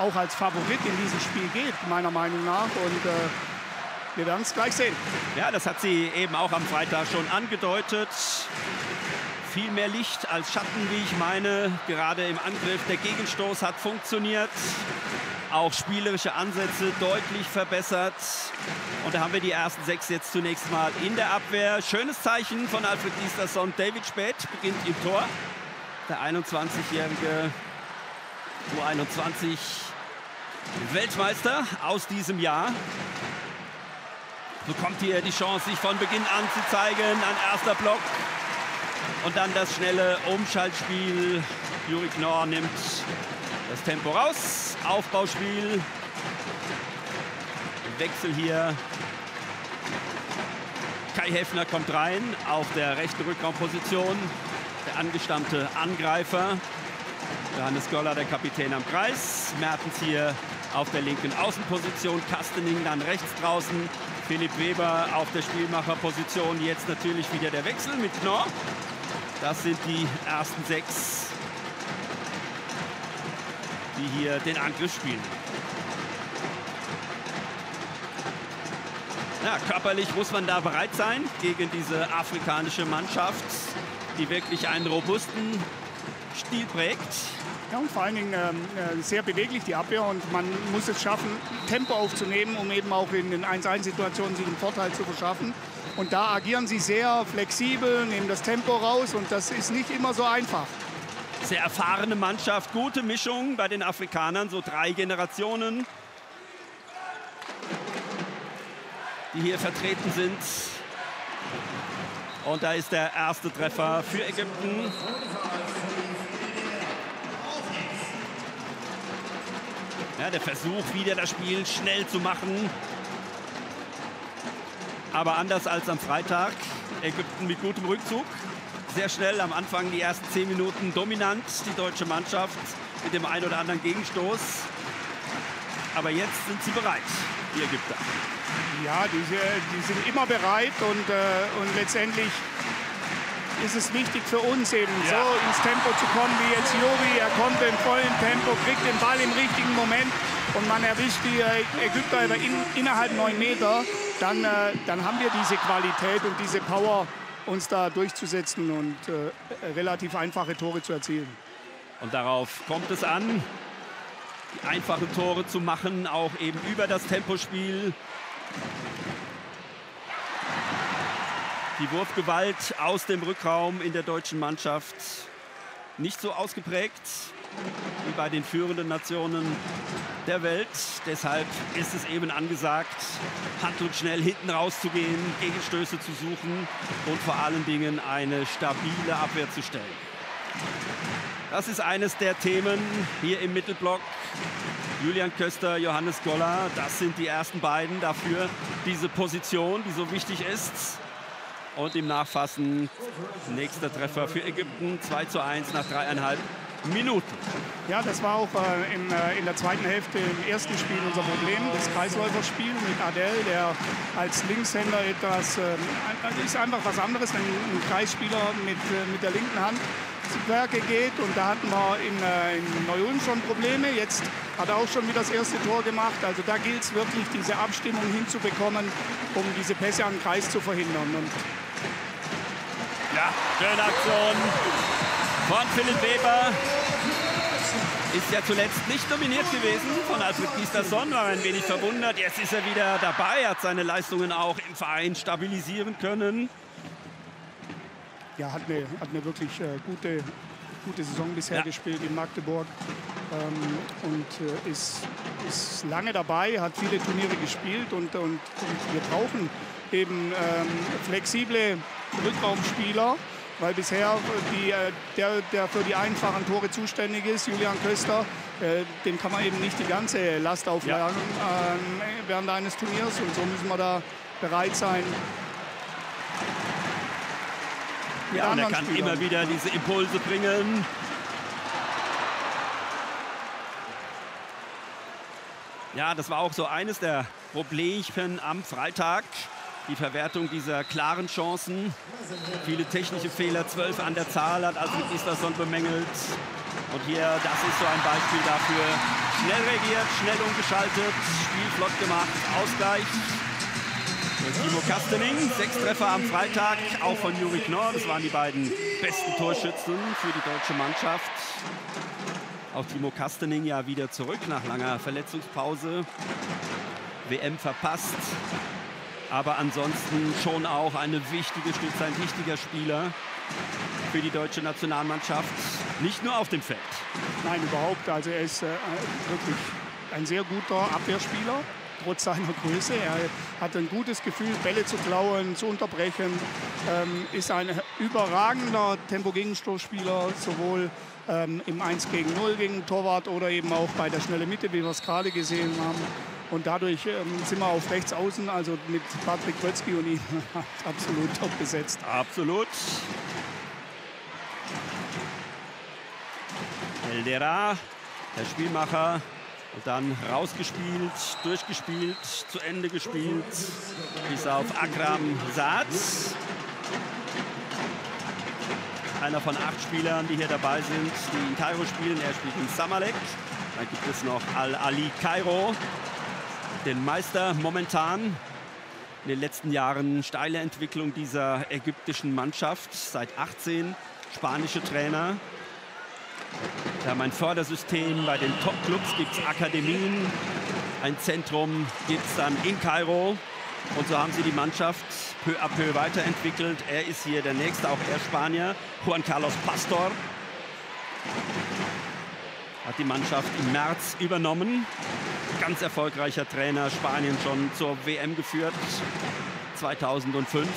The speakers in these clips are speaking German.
auch als Favorit in dieses Spiel geht, meiner Meinung nach. Und äh, wir werden es gleich sehen. Ja, das hat sie eben auch am Freitag schon angedeutet. Viel mehr Licht als Schatten, wie ich meine. Gerade im Angriff. Der Gegenstoß hat funktioniert. Auch spielerische Ansätze deutlich verbessert. Und da haben wir die ersten sechs jetzt zunächst mal in der Abwehr. Schönes Zeichen von Alfred Gisterson. David Spät beginnt im Tor. Der 21-jährige U21 Weltmeister aus diesem Jahr bekommt hier die Chance, sich von Beginn an zu zeigen. Ein erster Block und dann das schnelle Umschaltspiel. Juri Knorr nimmt das Tempo raus. Aufbauspiel. Wechsel hier. Kai Heffner kommt rein auf der rechten Rückraumposition. Der angestammte Angreifer. Johannes Goller, der Kapitän am Kreis. Mertens hier auf der linken Außenposition. Kastening dann rechts draußen. Philipp Weber auf der Spielmacherposition. Jetzt natürlich wieder der Wechsel mit Knorr. Das sind die ersten sechs, die hier den Angriff spielen. Ja, körperlich muss man da bereit sein gegen diese afrikanische Mannschaft, die wirklich einen robusten Stil prägt. Ja, und vor allen Dingen ähm, äh, sehr beweglich die Abwehr und man muss es schaffen, Tempo aufzunehmen, um eben auch in den 1-1-Situationen sich einen Vorteil zu verschaffen. Und da agieren sie sehr flexibel, nehmen das Tempo raus und das ist nicht immer so einfach. Sehr erfahrene Mannschaft, gute Mischung bei den Afrikanern, so drei Generationen, die hier vertreten sind. Und da ist der erste Treffer für Ägypten. Ja, der Versuch, wieder das Spiel schnell zu machen. Aber anders als am Freitag. Ägypten mit gutem Rückzug. Sehr schnell am Anfang die ersten zehn Minuten dominant, die deutsche Mannschaft mit dem einen oder anderen Gegenstoß. Aber jetzt sind sie bereit, die Ägypter. Ja, die, die sind immer bereit und, äh, und letztendlich ist es wichtig für uns eben ja. so ins Tempo zu kommen wie jetzt Jovi. Er kommt im vollen Tempo, kriegt den Ball im richtigen Moment und man erwischt die Ägypter in, innerhalb neun Meter. Dann, äh, dann haben wir diese Qualität und diese Power, uns da durchzusetzen und äh, relativ einfache Tore zu erzielen. Und darauf kommt es an, einfache Tore zu machen, auch eben über das Tempospiel. Die Wurfgewalt aus dem Rückraum in der deutschen Mannschaft nicht so ausgeprägt wie bei den führenden Nationen der Welt. Deshalb ist es eben angesagt, hand hinten rauszugehen, Gegenstöße zu suchen und vor allen Dingen eine stabile Abwehr zu stellen. Das ist eines der Themen hier im Mittelblock. Julian Köster, Johannes Goller, das sind die ersten beiden dafür, diese Position, die so wichtig ist. Und im Nachfassen nächster Treffer für Ägypten. 2 zu 1 nach dreieinhalb Minuten. Ja, das war auch äh, in, äh, in der zweiten Hälfte im ersten Spiel unser Problem. Das Kreisläuferspiel mit Adel, der als Linkshänder etwas, äh, ist einfach was anderes, wenn ein Kreisspieler mit, äh, mit der linken Hand zu Werke geht. Und da hatten wir in, äh, in Neu-Ulm schon Probleme. Jetzt hat er auch schon wieder das erste Tor gemacht. Also da gilt es wirklich, diese Abstimmung hinzubekommen, um diese Pässe an den Kreis zu verhindern. Und ja, schöne Aktion von Philipp Weber. Ist ja zuletzt nicht dominiert gewesen von Alfred Gisterson, war ein wenig verwundert. Jetzt ist er wieder dabei, hat seine Leistungen auch im Verein stabilisieren können. Ja, hat eine, hat eine wirklich äh, gute, gute Saison bisher ja. gespielt in Magdeburg ähm, und äh, ist, ist lange dabei, hat viele Turniere gespielt und, und, und wir brauchen eben ähm, flexible Rückraumspieler, weil bisher die, äh, der, der für die einfachen Tore zuständig ist, Julian Köster, äh, dem kann man eben nicht die ganze Last aufladen ja. ähm, während eines Turniers und so müssen wir da bereit sein. Ja, und er kann Spielern. immer wieder diese Impulse bringen. Ja, das war auch so eines der Problemchen am Freitag die Verwertung dieser klaren Chancen. Viele technische Fehler, zwölf an der Zahl hat Alfred Gislason bemängelt. Und hier, das ist so ein Beispiel dafür. Schnell reagiert, schnell umgeschaltet, Spiel flott gemacht, Ausgleich. Timo Kastening, sechs Treffer am Freitag, auch von Juri Knorr. Das waren die beiden besten Torschützen für die deutsche Mannschaft. Auch Timo Kastening ja wieder zurück nach langer Verletzungspause. WM verpasst. Aber ansonsten schon auch eine wichtige Stütze, ein wichtiger Spieler für die deutsche Nationalmannschaft. Nicht nur auf dem Feld. Nein, überhaupt. Also er ist äh, wirklich ein sehr guter Abwehrspieler trotz seiner Größe. Er hat ein gutes Gefühl, Bälle zu klauen, zu unterbrechen. Ähm, ist ein überragender Tempo-Gegenstoßspieler, sowohl ähm, im 1 gegen 0 gegen Torwart oder eben auch bei der schnelle Mitte, wie wir es gerade gesehen haben. Und dadurch ähm, sind wir auf rechts außen, also mit Patrick Krötzky und ihm absolut top besetzt. Absolut. Eldera, der Spielmacher, und dann rausgespielt, durchgespielt, zu Ende gespielt, bis auf Akram Saad. Einer von acht Spielern, die hier dabei sind, die in Kairo spielen. Er spielt in Samalek. Dann gibt es noch Al-Ali Kairo, den Meister momentan. In den letzten Jahren steile Entwicklung dieser ägyptischen Mannschaft. Seit 18 spanische Trainer. Wir haben ein Fördersystem. Bei den Top-Clubs gibt es Akademien. Ein Zentrum gibt es dann in Kairo. Und so haben sie die Mannschaft peu à peu weiterentwickelt. Er ist hier der Nächste, auch er Spanier. Juan Carlos Pastor hat die Mannschaft im März übernommen. Ganz erfolgreicher Trainer, Spanien schon zur WM geführt, 2005.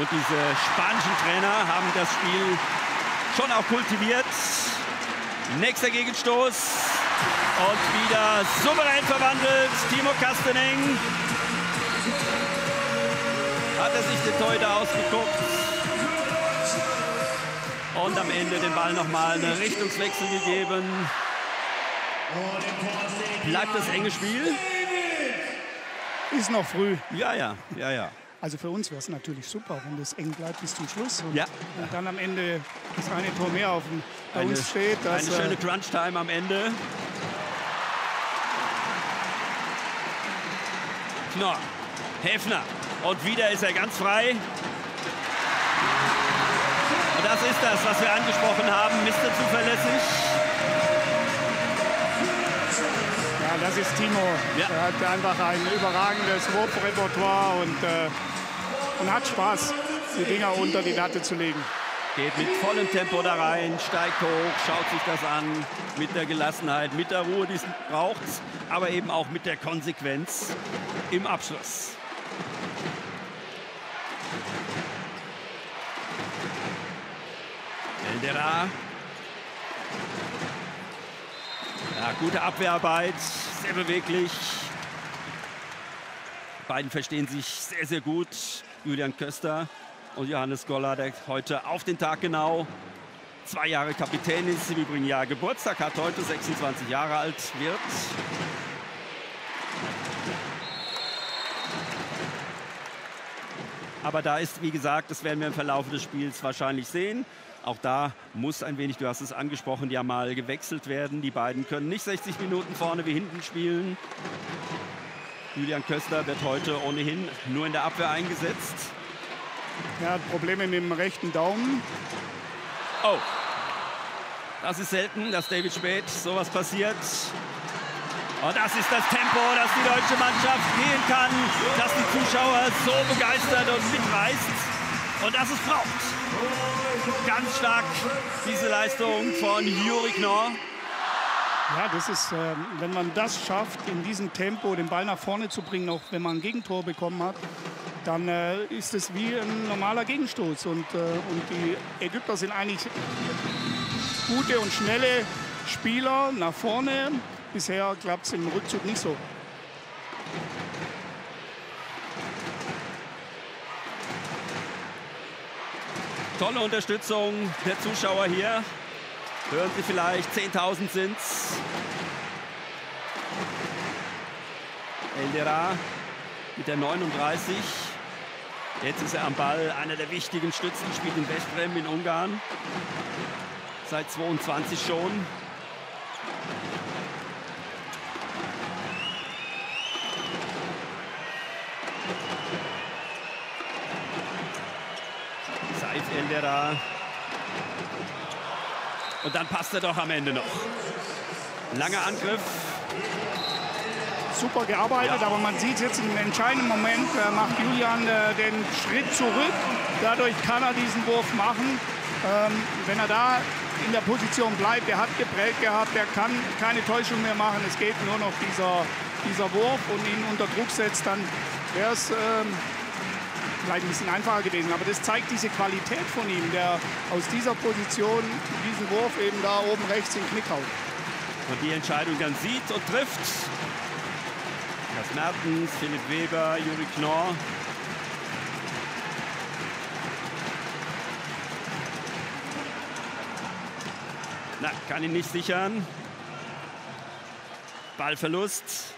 Und diese spanischen Trainer haben das Spiel schon auch kultiviert. Nächster Gegenstoß. Und wieder souverän verwandelt. Timo Kastening. Hat er sich den Torhüter ausgeguckt. Und am Ende den Ball nochmal einen Richtungswechsel gegeben. Bleibt das enge Spiel? Ist noch früh. Ja, ja, ja, ja. Also für uns wäre es natürlich super, wenn das eng bleibt bis zum Schluss. Und, Ja. und dann am Ende das eine Tor mehr auf dem, bei Eine, uns steht. Das, eine schöne äh, Crunch-Time am Ende. Knorr, Häfner. Und wieder ist er ganz frei. Und das ist das, was wir angesprochen haben. Mr. Zuverlässig. Das ist Timo. Ja. Er hat einfach ein überragendes Wurfrepertoire und, äh, und hat Spaß, die Dinger unter die Latte zu legen. Geht mit vollem Tempo da rein, steigt hoch, schaut sich das an. Mit der Gelassenheit, mit der Ruhe, die es braucht. Aber eben auch mit der Konsequenz im Abschluss. Eldera. Ja, gute Abwehrarbeit, sehr beweglich. Die beiden verstehen sich sehr, sehr gut. Julian Köster und Johannes Goller, der heute auf den Tag genau zwei Jahre Kapitän ist, im übrigen Jahr Geburtstag hat, heute 26 Jahre alt wird. Aber da ist, wie gesagt, das werden wir im Verlauf des Spiels wahrscheinlich sehen. Auch da muss ein wenig, du hast es angesprochen, ja mal gewechselt werden. Die beiden können nicht 60 Minuten vorne wie hinten spielen. Julian Köster wird heute ohnehin nur in der Abwehr eingesetzt. Er hat Probleme mit dem rechten Daumen. Oh, das ist selten, dass David Spät sowas passiert. Und das ist das Tempo, das die deutsche Mannschaft gehen kann, dass die Zuschauer so begeistert und mitreißt und dass es braucht. Ganz stark diese Leistung von Juri Knorr. Ja, das ist, äh, wenn man das schafft, in diesem Tempo den Ball nach vorne zu bringen, auch wenn man ein Gegentor bekommen hat, dann äh, ist es wie ein normaler Gegenstoß. Und, äh, und die Ägypter sind eigentlich gute und schnelle Spieler nach vorne. Bisher klappt es im Rückzug nicht so. Tolle Unterstützung der Zuschauer hier. Hören Sie vielleicht, 10.000 sind's. Eldera mit der 39. Jetzt ist er am Ball, einer der wichtigen Stützen, spielt in Westrem in Ungarn. Seit 22 schon. Saif Eldera. Und dann passt er doch am Ende noch. Langer Angriff, super gearbeitet, ja. aber man sieht jetzt im entscheidenden Moment, äh, macht Julian äh, den Schritt zurück. Dadurch kann er diesen Wurf machen. Ähm, wenn er da in der Position bleibt, er hat geprägt gehabt, er kann keine Täuschung mehr machen. Es geht nur noch dieser, dieser Wurf und ihn unter Druck setzt, dann wäre es ähm, vielleicht ein bisschen einfacher gewesen. Aber das zeigt diese Qualität von ihm, der aus dieser Position diesen Wurf eben da oben rechts in den Knick haut. Und die Entscheidung dann sieht und trifft. Lukas Mertens, Philipp Weber, Juri Knorr. Na, kann ihn nicht sichern. Ballverlust.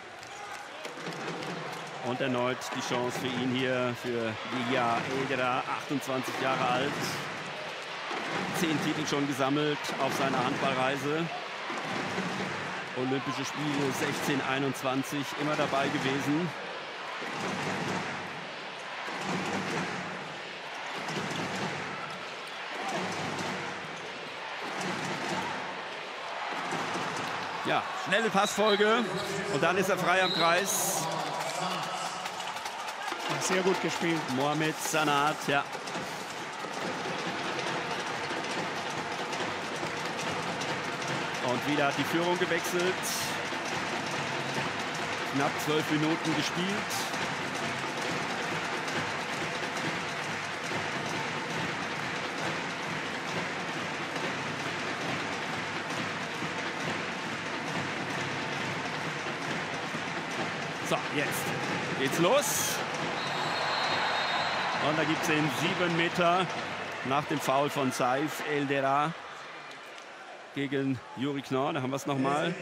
Und erneut die Chance für ihn hier, für Liga Elgera, 28 Jahre alt. Zehn Titel schon gesammelt auf seiner Handballreise. Olympische Spiele 16, 21 immer dabei gewesen. Ja, schnelle Passfolge und dann ist er frei am Kreis. Sehr gut gespielt. Mohamed Sanat, ja. Und wieder hat die Führung gewechselt. Knapp zwölf Minuten gespielt. So, jetzt geht's los. Und da gibt es den sieben Meter nach dem Foul von Saif Eldera gegen Juri Knorr. Da haben wir es nochmal.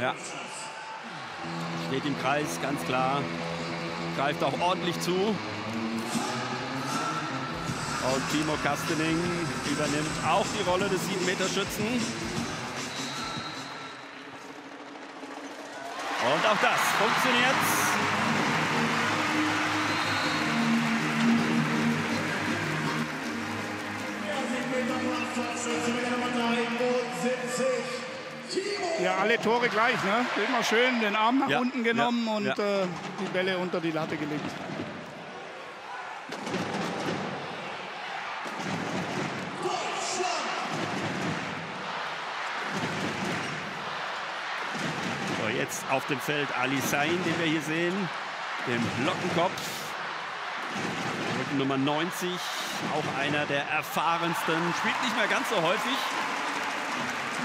Ja. Steht im Kreis, ganz klar. Greift auch ordentlich zu. Und Timo Kastening übernimmt auch die Rolle des 7-Meter-Schützen. Und auch das funktioniert. Ja, alle Tore gleich. Ne? Immer schön den Arm nach ja, unten genommen ja, und ja. Äh, die Bälle unter die Latte gelegt. So, jetzt auf dem Feld Ali Sain, den wir hier sehen, dem Lockenkopf. Nummer 90, auch einer der erfahrensten, spielt nicht mehr ganz so häufig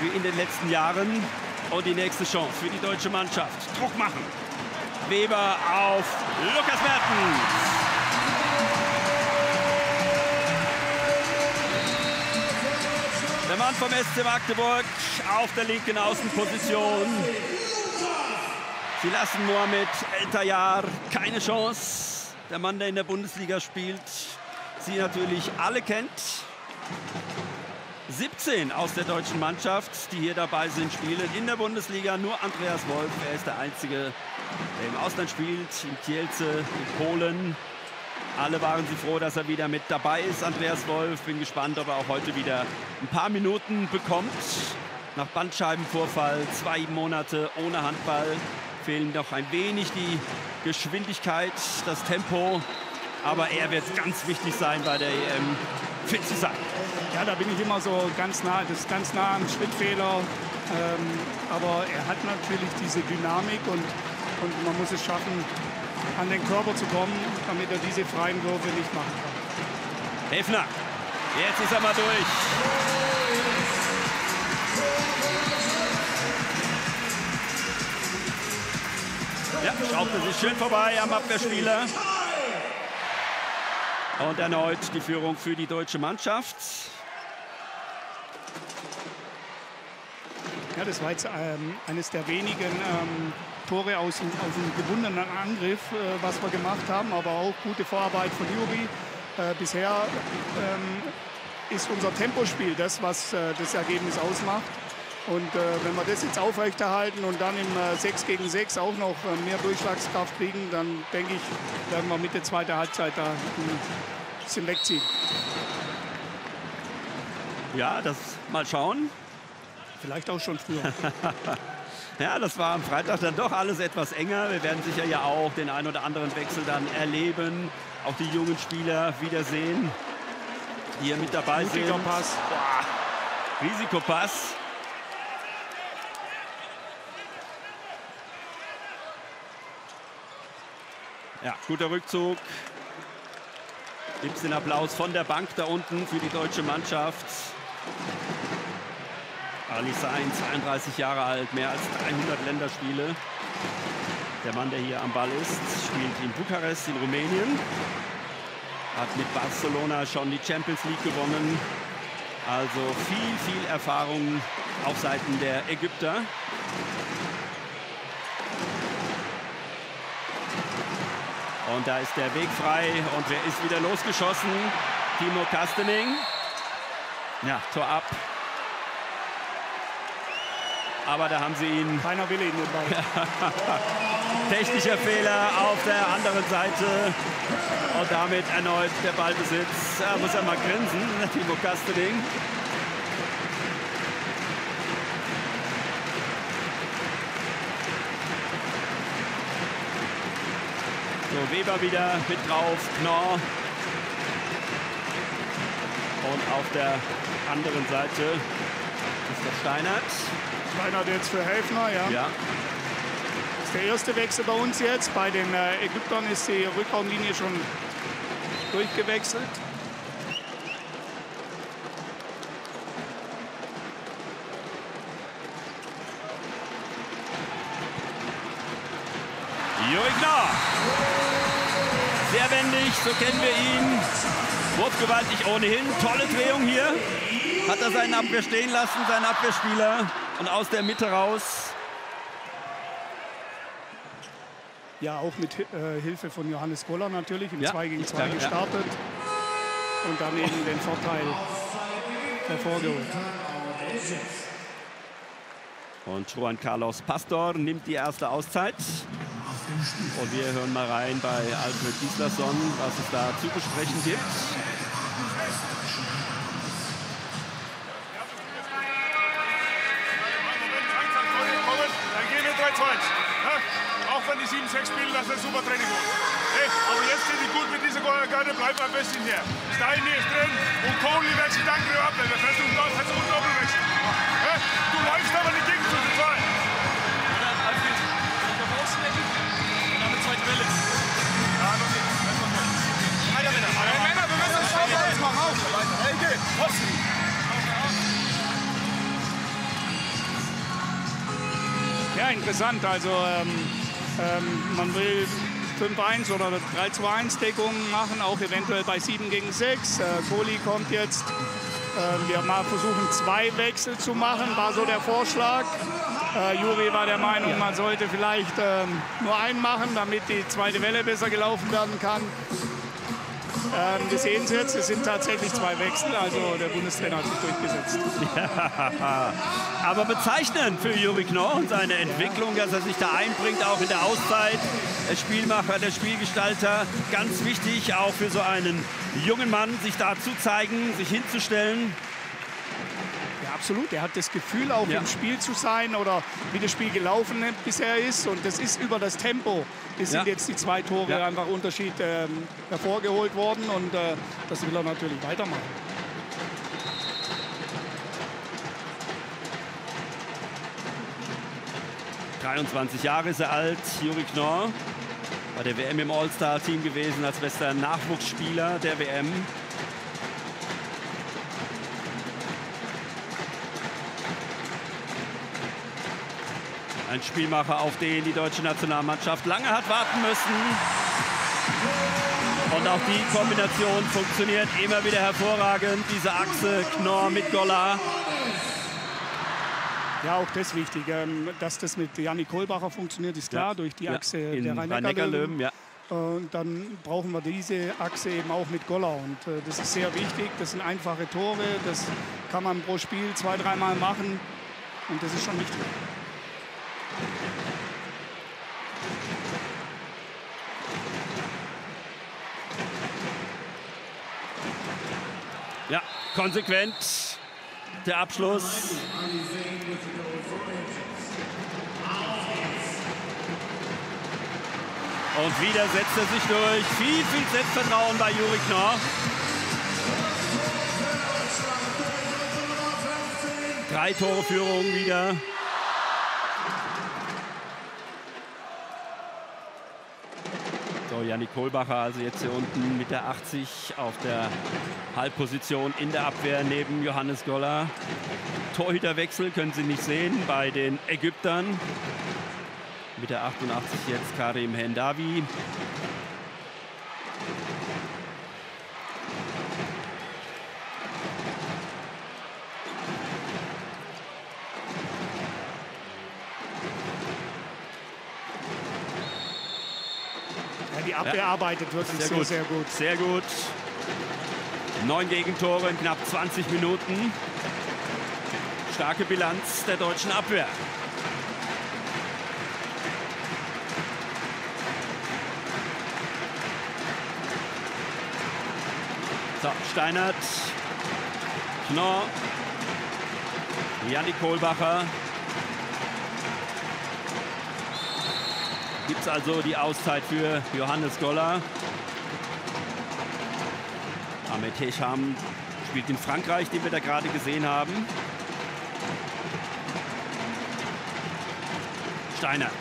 wie in den letzten Jahren. Und die nächste Chance für die deutsche Mannschaft. Druck machen. Weber auf Lukas Mertens. Der Mann vom SC Magdeburg auf der linken Außenposition. Sie lassen Mohamed El Tayar keine Chance. Der Mann, der in der Bundesliga spielt, sie natürlich alle kennt. 17 aus der deutschen Mannschaft, die hier dabei sind, spielen in der Bundesliga. Nur Andreas Wolf, er ist der Einzige, der im Ausland spielt, in Kielce, in Polen. Alle waren sie froh, dass er wieder mit dabei ist, Andreas Wolf. Bin gespannt, ob er auch heute wieder ein paar Minuten bekommt. Nach Bandscheibenvorfall, zwei Monate ohne Handball, fehlen noch ein wenig die Geschwindigkeit, das Tempo. Aber er wird ganz wichtig sein bei der EM, fit zu sein. Ja, da bin ich immer so ganz nah, das ist ganz nah am Schrittfehler. Ähm, aber er hat natürlich diese Dynamik und, und man muss es schaffen, an den Körper zu kommen, damit er diese freien Würfe nicht machen kann. Hefner, jetzt ist er mal durch. Ja, schraubt er sich schön vorbei am Abwehrspieler. Und erneut die Führung für die deutsche Mannschaft. Ja, das war jetzt ähm, eines der wenigen ähm, Tore aus, aus einem gewundenen Angriff, äh, was wir gemacht haben, aber auch gute Vorarbeit von Juri. Äh, bisher ähm, ist unser Tempospiel das, was äh, das Ergebnis ausmacht. Und äh, wenn wir das jetzt aufrechterhalten und dann im 6 äh, gegen 6 auch noch äh, mehr Durchschlagskraft kriegen, dann denke ich, werden wir mit der zweiten Halbzeit da ein bisschen wegziehen. Ja, das mal schauen. Vielleicht auch schon früher. ja, das war am Freitag dann doch alles etwas enger. Wir werden sicher ja auch den einen oder anderen Wechsel dann erleben. Auch die jungen Spieler wiedersehen, die hier mit dabei Mutiger sind. Pass. Boah. Risikopass. Ja, guter Rückzug. Gibt es den Applaus von der Bank da unten für die deutsche Mannschaft. Ali Sain, 32 Jahre alt, mehr als 300 Länderspiele. Der Mann, der hier am Ball ist, spielt in Bukarest in Rumänien. Hat mit Barcelona schon die Champions League gewonnen. Also viel, viel Erfahrung auf Seiten der Ägypter. Und da ist der Weg frei und wer ist wieder losgeschossen? Timo Kastening. Ja, Tor ab aber da haben sie ihn. Keiner will ihn den Ball. Technischer Fehler auf der anderen Seite. Und damit erneut der Ballbesitz. Da muss er mal grinsen, Timo Kastening. Weber wieder mit drauf, Knorr. Und auf der anderen Seite ist der Steinert. Steinert jetzt für Helfner, ja. ja. Das ist der erste Wechsel bei uns jetzt. Bei den äh, Ägyptern ist die Rückraumlinie schon durchgewechselt. Jurigner. Sehr wendig, so kennen wir ihn. Wurfgewaltig ohnehin. Tolle Drehung hier. Hat er seinen Abwehr stehen lassen, seinen Abwehrspieler und aus der Mitte raus. Ja, auch mit äh, Hilfe von Johannes Goller natürlich im ja, 2 gegen 2 gestartet ja. und dann eben den Vorteil hervorgeholt. Und Juan Carlos Pastor nimmt die erste Auszeit. Und wir hören mal rein bei Alfred Gislason, was es da zu besprechen gibt. wenn die 7-6 spielen, das super Training. Hey, aber jetzt sind die gut mit dieser Garde, bleiben ein bisschen hier. Steini ist drin und Kohli wechselt genau ab. Wir versuchen das, jetzt und Doppelwechsel. Hey, du Interessant. Also ähm, ähm, man will 5-1 oder 3-2-1 Deckungen machen, auch eventuell bei 7 gegen 6. Äh, Kohli kommt jetzt. Äh, wir mal versuchen zwei Wechsel zu machen, war so der Vorschlag. Äh, Juri war der Meinung, man sollte vielleicht ähm, nur einen machen, damit die zweite Welle besser gelaufen werden kann. Ähm, wir sehen es jetzt, es sind tatsächlich zwei Wechsel, also der Bundestrainer hat sich durchgesetzt. Ja, aber bezeichnend für Juri Knorr und seine Entwicklung, dass er sich da einbringt, auch in der Auszeit. Der Spielmacher, der Spielgestalter, ganz wichtig auch für so einen jungen Mann, sich da zu zeigen, sich hinzustellen absolut. Er hat das Gefühl, auch ja. im Spiel zu sein oder wie das Spiel gelaufen bisher ist. Und das ist über das Tempo. Das sind jetzt die zwei Tore ja. einfach Unterschied ähm, hervorgeholt worden. Und äh, das will er natürlich weitermachen. ...23 Jahre ist er alt, Juri Knorr. Bei der WM im All-Star-Team gewesen als bester Nachwuchsspieler der WM. Ein Spielmacher, auf den die deutsche Nationalmannschaft lange hat warten müssen. Und auch die Kombination funktioniert immer wieder hervorragend. Diese Achse Knorr mit Golla. Ja, auch das wichtig. Ähm, dass das mit Janik Kohlbacher funktioniert, ist klar, Ja. durch die Ja, Achse in der Rhein-Neckar-Löwen, ja. Und dann brauchen wir diese Achse eben auch mit Goller. Und äh, das ist sehr wichtig. Das sind einfache Tore. Das kann man pro Spiel zwei, dreimal machen. Und das ist schon wichtig. Ja, konsequent der Abschluss. Und wieder setzt er sich durch. Viel, viel Selbstvertrauen bei Juri Knorr. Drei Tore Führung wieder. So, Janik Kohlbacher also jetzt hier unten mit der 80 auf der Halbposition in der Abwehr neben Johannes Goller. Torhüterwechsel können Sie nicht sehen bei den Ägyptern. Mit der 88 jetzt Karim Hendavi. Ja, die Abwehr arbeitet wirklich Sehr sehr, gut. sehr gut. Sehr gut. Neun Gegentore in knapp 20 Minuten. Starke Bilanz der deutschen Abwehr. So, Steinert, Knorr, Janik Kohlbacher. Gibt es also die Auszeit für Johannes Goller. Ahmed Hesham spielt in Frankreich, den wir da gerade gesehen haben. Steinert.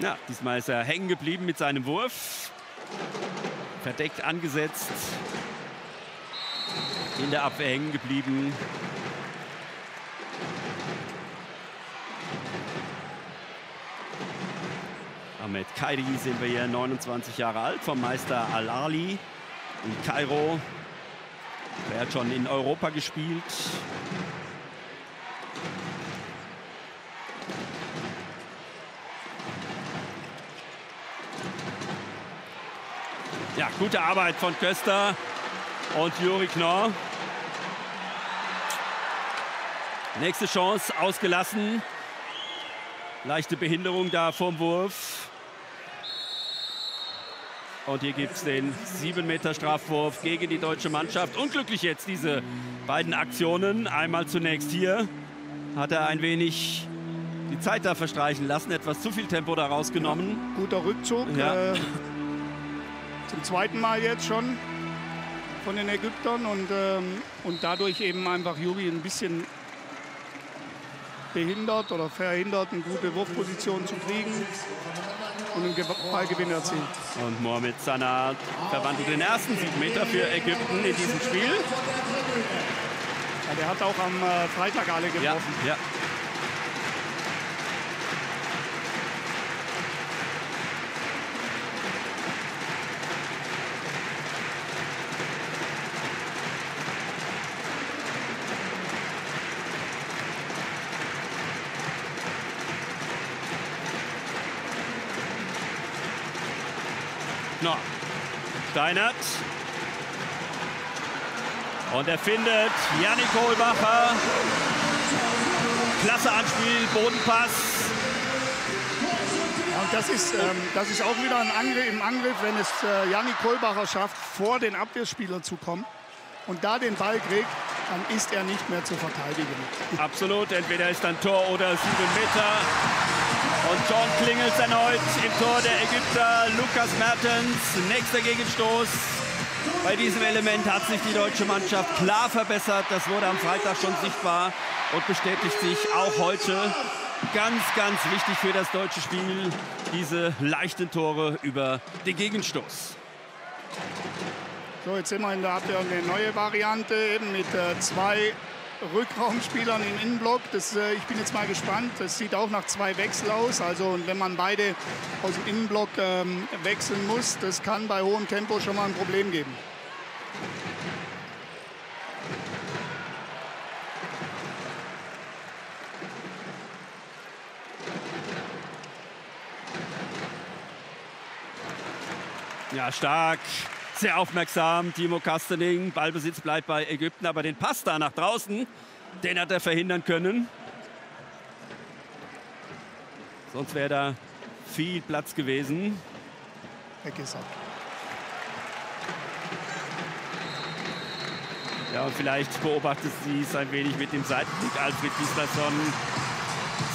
Ja, diesmal ist er hängen geblieben mit seinem Wurf. Verdeckt angesetzt. In der Abwehr hängen geblieben. Ahmed Kairi sehen wir hier, 29 Jahre alt, vom Meister Al-Ali in Kairo. Er hat schon in Europa gespielt. Ja, gute Arbeit von Köster und Juri Knorr. Nächste Chance ausgelassen. Leichte Behinderung da vom Wurf. Und hier gibt es den 7 Meter Strafwurf gegen die deutsche Mannschaft. Unglücklich jetzt diese beiden Aktionen. Einmal zunächst hier hat er ein wenig die Zeit da verstreichen lassen, etwas zu viel Tempo da rausgenommen. Guter Rückzug. Ja. Äh, zum zweiten Mal jetzt schon von den Ägyptern. Und, ähm, und dadurch eben einfach Juri ein bisschen behindert oder verhindert, eine gute Wurfposition zu kriegen und einen Ge- Ballgewinn erzielt. Und Mohamed Sanat verwandelt den ersten 7 Meter für Ägypten in diesem Spiel. Ja, der hat auch am äh, Freitag alle Ja, getroffen. ja. No. Steinert. Und er findet Janik Kohlbacher. Klasse Anspiel, Bodenpass. Und das ist, ähm, das ist auch wieder ein Angriff im Angriff, wenn es äh, Janik Kohlbacher schafft, vor den Abwehrspieler zu kommen und da den Ball kriegt, dann ist er nicht mehr zu verteidigen. Absolut, entweder ist dann Tor oder 7 Meter. Und John klingelt erneut im Tor der Ägypter. Lukas Mertens, nächster Gegenstoß. Bei diesem Element hat sich die deutsche Mannschaft klar verbessert. Das wurde am Freitag schon sichtbar und bestätigt sich auch heute. Ganz, ganz wichtig für das deutsche Spiel, diese leichten Tore über den Gegenstoß. So, jetzt sind wir in der Abwehr eine neue Variante, eben mit äh, zwei Rückraumspielern im Innenblock. Das, äh, ich bin jetzt mal gespannt. Das sieht auch nach zwei Wechsel aus. Also wenn man beide aus dem Innenblock ähm, wechseln muss, das kann bei hohem Tempo schon mal ein Problem geben. Ja, stark, sehr aufmerksam. Timo Kastening, Ballbesitz bleibt bei Ägypten, aber den Pass da nach draußen, den hat er verhindern können. Sonst wäre da viel Platz gewesen. Ja, und vielleicht beobachtet sie es ein wenig mit dem Seitenblick. Alfred Gislason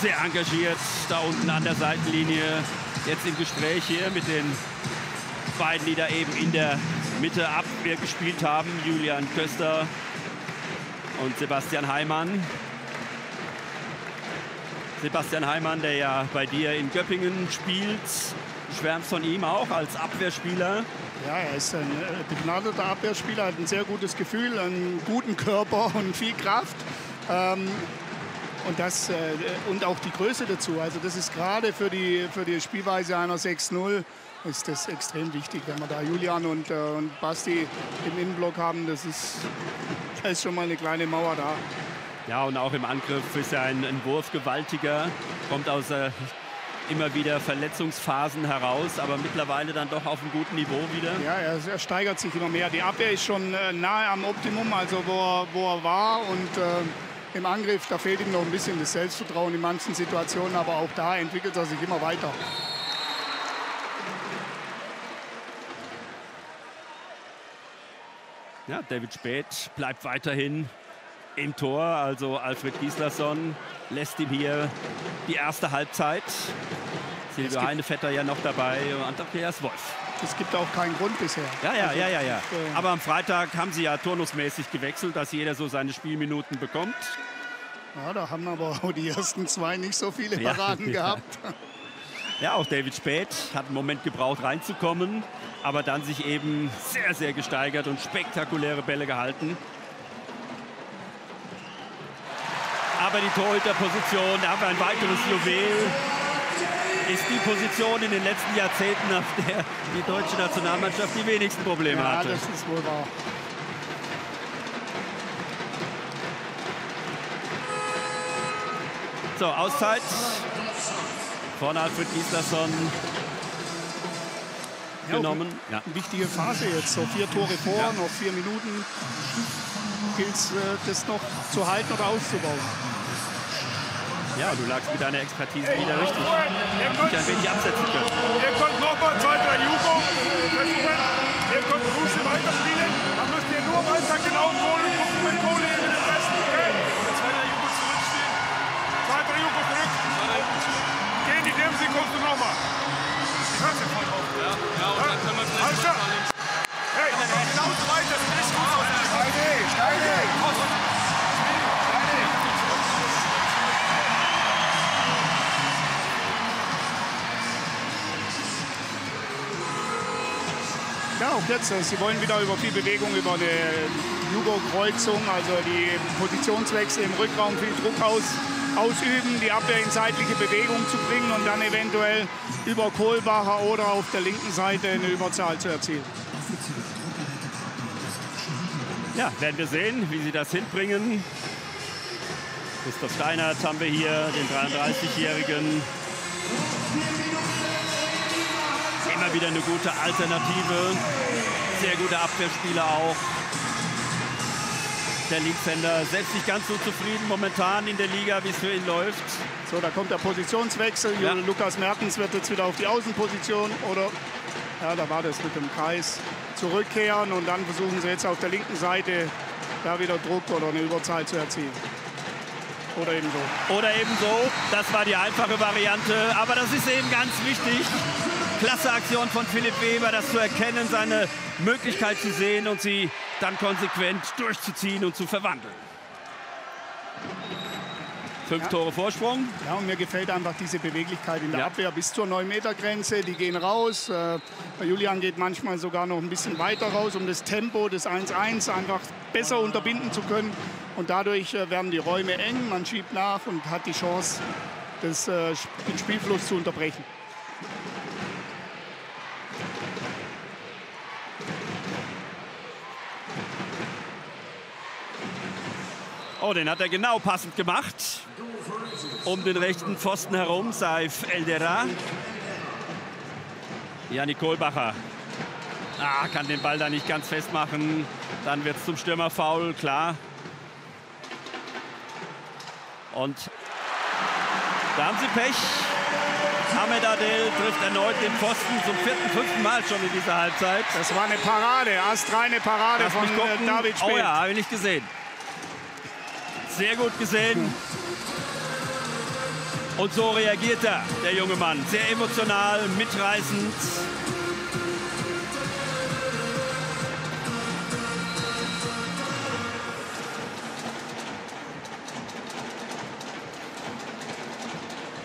sehr engagiert da unten an der Seitenlinie. Jetzt im Gespräch hier mit den beiden, die da eben in der Mitte Abwehr gespielt haben. Julian Köster und Sebastian Heimann. Sebastian Heimann, der ja bei dir in Göppingen spielt, schwärmt von ihm auch als Abwehrspieler. Ja, er ist ein äh, begnadeter Abwehrspieler, hat ein sehr gutes Gefühl, einen guten Körper und viel Kraft. Ähm, und, das, äh, und auch die Größe dazu. Also das ist gerade für die, für die Spielweise einer 6-0 ist das extrem wichtig, wenn wir da Julian und, äh, und Basti im Innenblock haben. Das ist, da ist schon mal eine kleine Mauer da. Ja, und auch im Angriff ist er ein, ein Wurfgewaltiger, kommt aus äh, immer wieder Verletzungsphasen heraus, aber mittlerweile dann doch auf einem guten Niveau wieder. Ja, er, er steigert sich immer mehr. Die Abwehr ist schon äh, nahe am Optimum, also wo er, wo er war. Und äh, im Angriff, da fehlt ihm noch ein bisschen das Selbstvertrauen in manchen Situationen, aber auch da entwickelt er sich immer weiter. Ja, David Spät bleibt weiterhin im Tor. Also Alfred Gislason lässt ihm hier die erste Halbzeit. Silvio Heinevetter ja noch dabei und Andreas Wolf. Es gibt auch keinen Grund bisher. Ja, ja, ja, ja, ja. Aber am Freitag haben sie ja turnusmäßig gewechselt, dass jeder so seine Spielminuten bekommt. Ja, da haben aber auch die ersten zwei nicht so viele Paraden ja, gehabt. Ja, auch David Spät hat einen Moment gebraucht reinzukommen, aber dann sich eben sehr, sehr gesteigert und spektakuläre Bälle gehalten. Aber die Torhüterposition, da haben wir ein weiteres Juwel. Ist die Position in den letzten Jahrzehnten, auf der die deutsche Nationalmannschaft die wenigsten Probleme ja, hatte. das ist wohl wahr. So, Auszeit von Alfred Gislason Ja, genommen. Ja. Wichtige Phase jetzt, so vier Tore vor, Ja. noch vier Minuten. Gilt es, äh, das noch zu halten oder auszubauen. Ja, du lagst mit deiner Expertise wieder Hey, richtig. Ihr Dich könnt, ein wenig absetzen können. ihr könnt noch mal zwei, drei Jugo versuchen. Ihr könnt Rusche weiterspielen. Dann müsst ihr nur weiter genau Kohle gucken mit Kohle kommst du noch mal. Ich hör's dir voll drauf. Ja, ja, und dann können wir vielleicht Alles klar. Hey, genau so weiter. Das ist gut. Steine, Steine. Ja, auch jetzt. äh, Sie wollen wieder über viel Bewegung, über eine Jugo-Kreuzung, also die Positionswechsel im Rückraum, viel Druck aus, ausüben, die Abwehr in seitliche Bewegung zu bringen und dann eventuell über Kohlbacher oder auf der linken Seite eine Überzahl zu erzielen. Ja, werden wir sehen, wie sie das hinbringen. Christoph Steinert haben wir hier, den 33-Jährigen. Immer wieder eine gute Alternative. Sehr guter Abwehrspieler auch. Der Linkshänder selbst nicht ganz so zufrieden momentan in der Liga, wie es für ihn läuft. So, da kommt der Positionswechsel. Ja. Lukas Mertens wird jetzt wieder auf die Außenposition oder ja, da war das mit dem Kreis zurückkehren und dann versuchen sie jetzt auf der linken Seite da wieder Druck oder eine Überzahl zu erzielen. Oder eben so. Oder eben so, das war die einfache Variante. Aber das ist eben ganz wichtig. Klasse Aktion von Philipp Weber, das zu erkennen, seine Möglichkeit zu sehen und sie dann konsequent durchzuziehen und zu verwandeln. Fünf Ja. Tore Vorsprung. Ja, und mir gefällt einfach diese Beweglichkeit in der Ja. Abwehr bis zur 9-Meter-Grenze. Die gehen raus. Äh, Julian geht manchmal sogar noch ein bisschen weiter raus, um das Tempo des 1-1 einfach besser unterbinden zu können. Und dadurch äh, werden die Räume eng, man schiebt nach und hat die Chance, das, äh, den Spielfluss zu unterbrechen. Oh, den hat er genau passend gemacht. Um den rechten Pfosten herum, Saif Eldera. Janik Kohlbacher. Ah, kann den Ball da nicht ganz festmachen. Dann wird es zum Stürmerfoul, klar. Und da haben sie Pech. Ahmed Adel trifft erneut den Pfosten zum vierten, fünften Mal schon in dieser Halbzeit. Das war eine Parade, astreine Parade Lass von gucken. äh, David Speth. Oh ja, habe ich nicht gesehen. Sehr gut gesehen. Und so reagiert er, der junge Mann. Sehr emotional, mitreißend.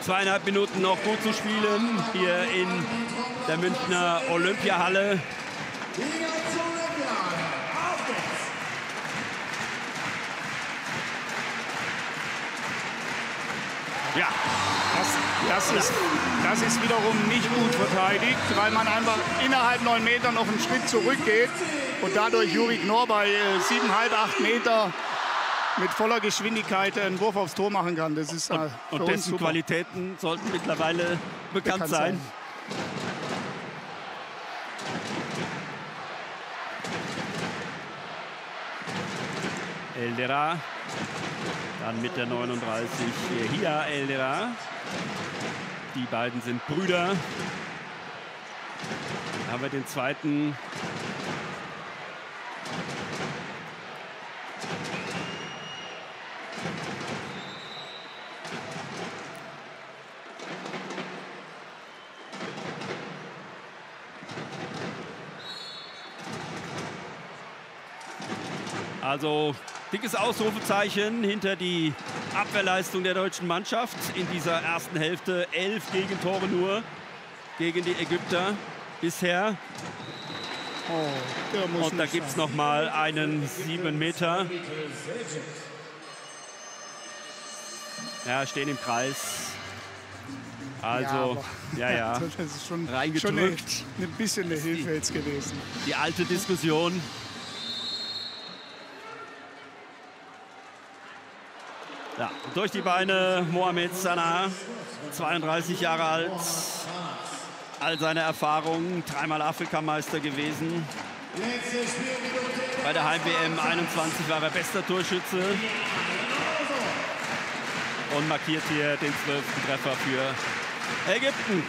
Zweieinhalb Minuten noch gut zu spielen hier in der Münchner Olympiahalle. Ja, Das, das, ist, das ist wiederum nicht gut verteidigt, weil man einfach innerhalb neun Meter noch einen Schritt zurückgeht und dadurch Juri Knorr bei äh, siebeneinhalb, acht Meter mit voller Geschwindigkeit einen Wurf aufs Tor machen kann. Das ist Und uns dessen super. Qualitäten sollten mittlerweile bekannt, Bekannt sein. sein. Eldera. Dann mit der 39 Hia Eldera. Die beiden sind Brüder. Dann haben wir den zweiten. Also dickes Ausrufezeichen hinter die Abwehrleistung der deutschen Mannschaft in dieser ersten Hälfte. Elf Gegentore nur gegen die Ägypter bisher. Oh, Und da gibt es noch mal einen 7 Meter. Ja, stehen im Kreis. Also, aber- ja, ja. Das ist schon, schon eine, ein bisschen eine Hilfe jetzt gewesen. Die alte Diskussion. Ja, durch die Beine Mohamed Salah, 32 Jahre alt, all seine Erfahrungen, dreimal Afrikameister gewesen. Bei der Heim-WM 21 war er bester Torschütze und markiert hier den 12. Treffer für Ägypten.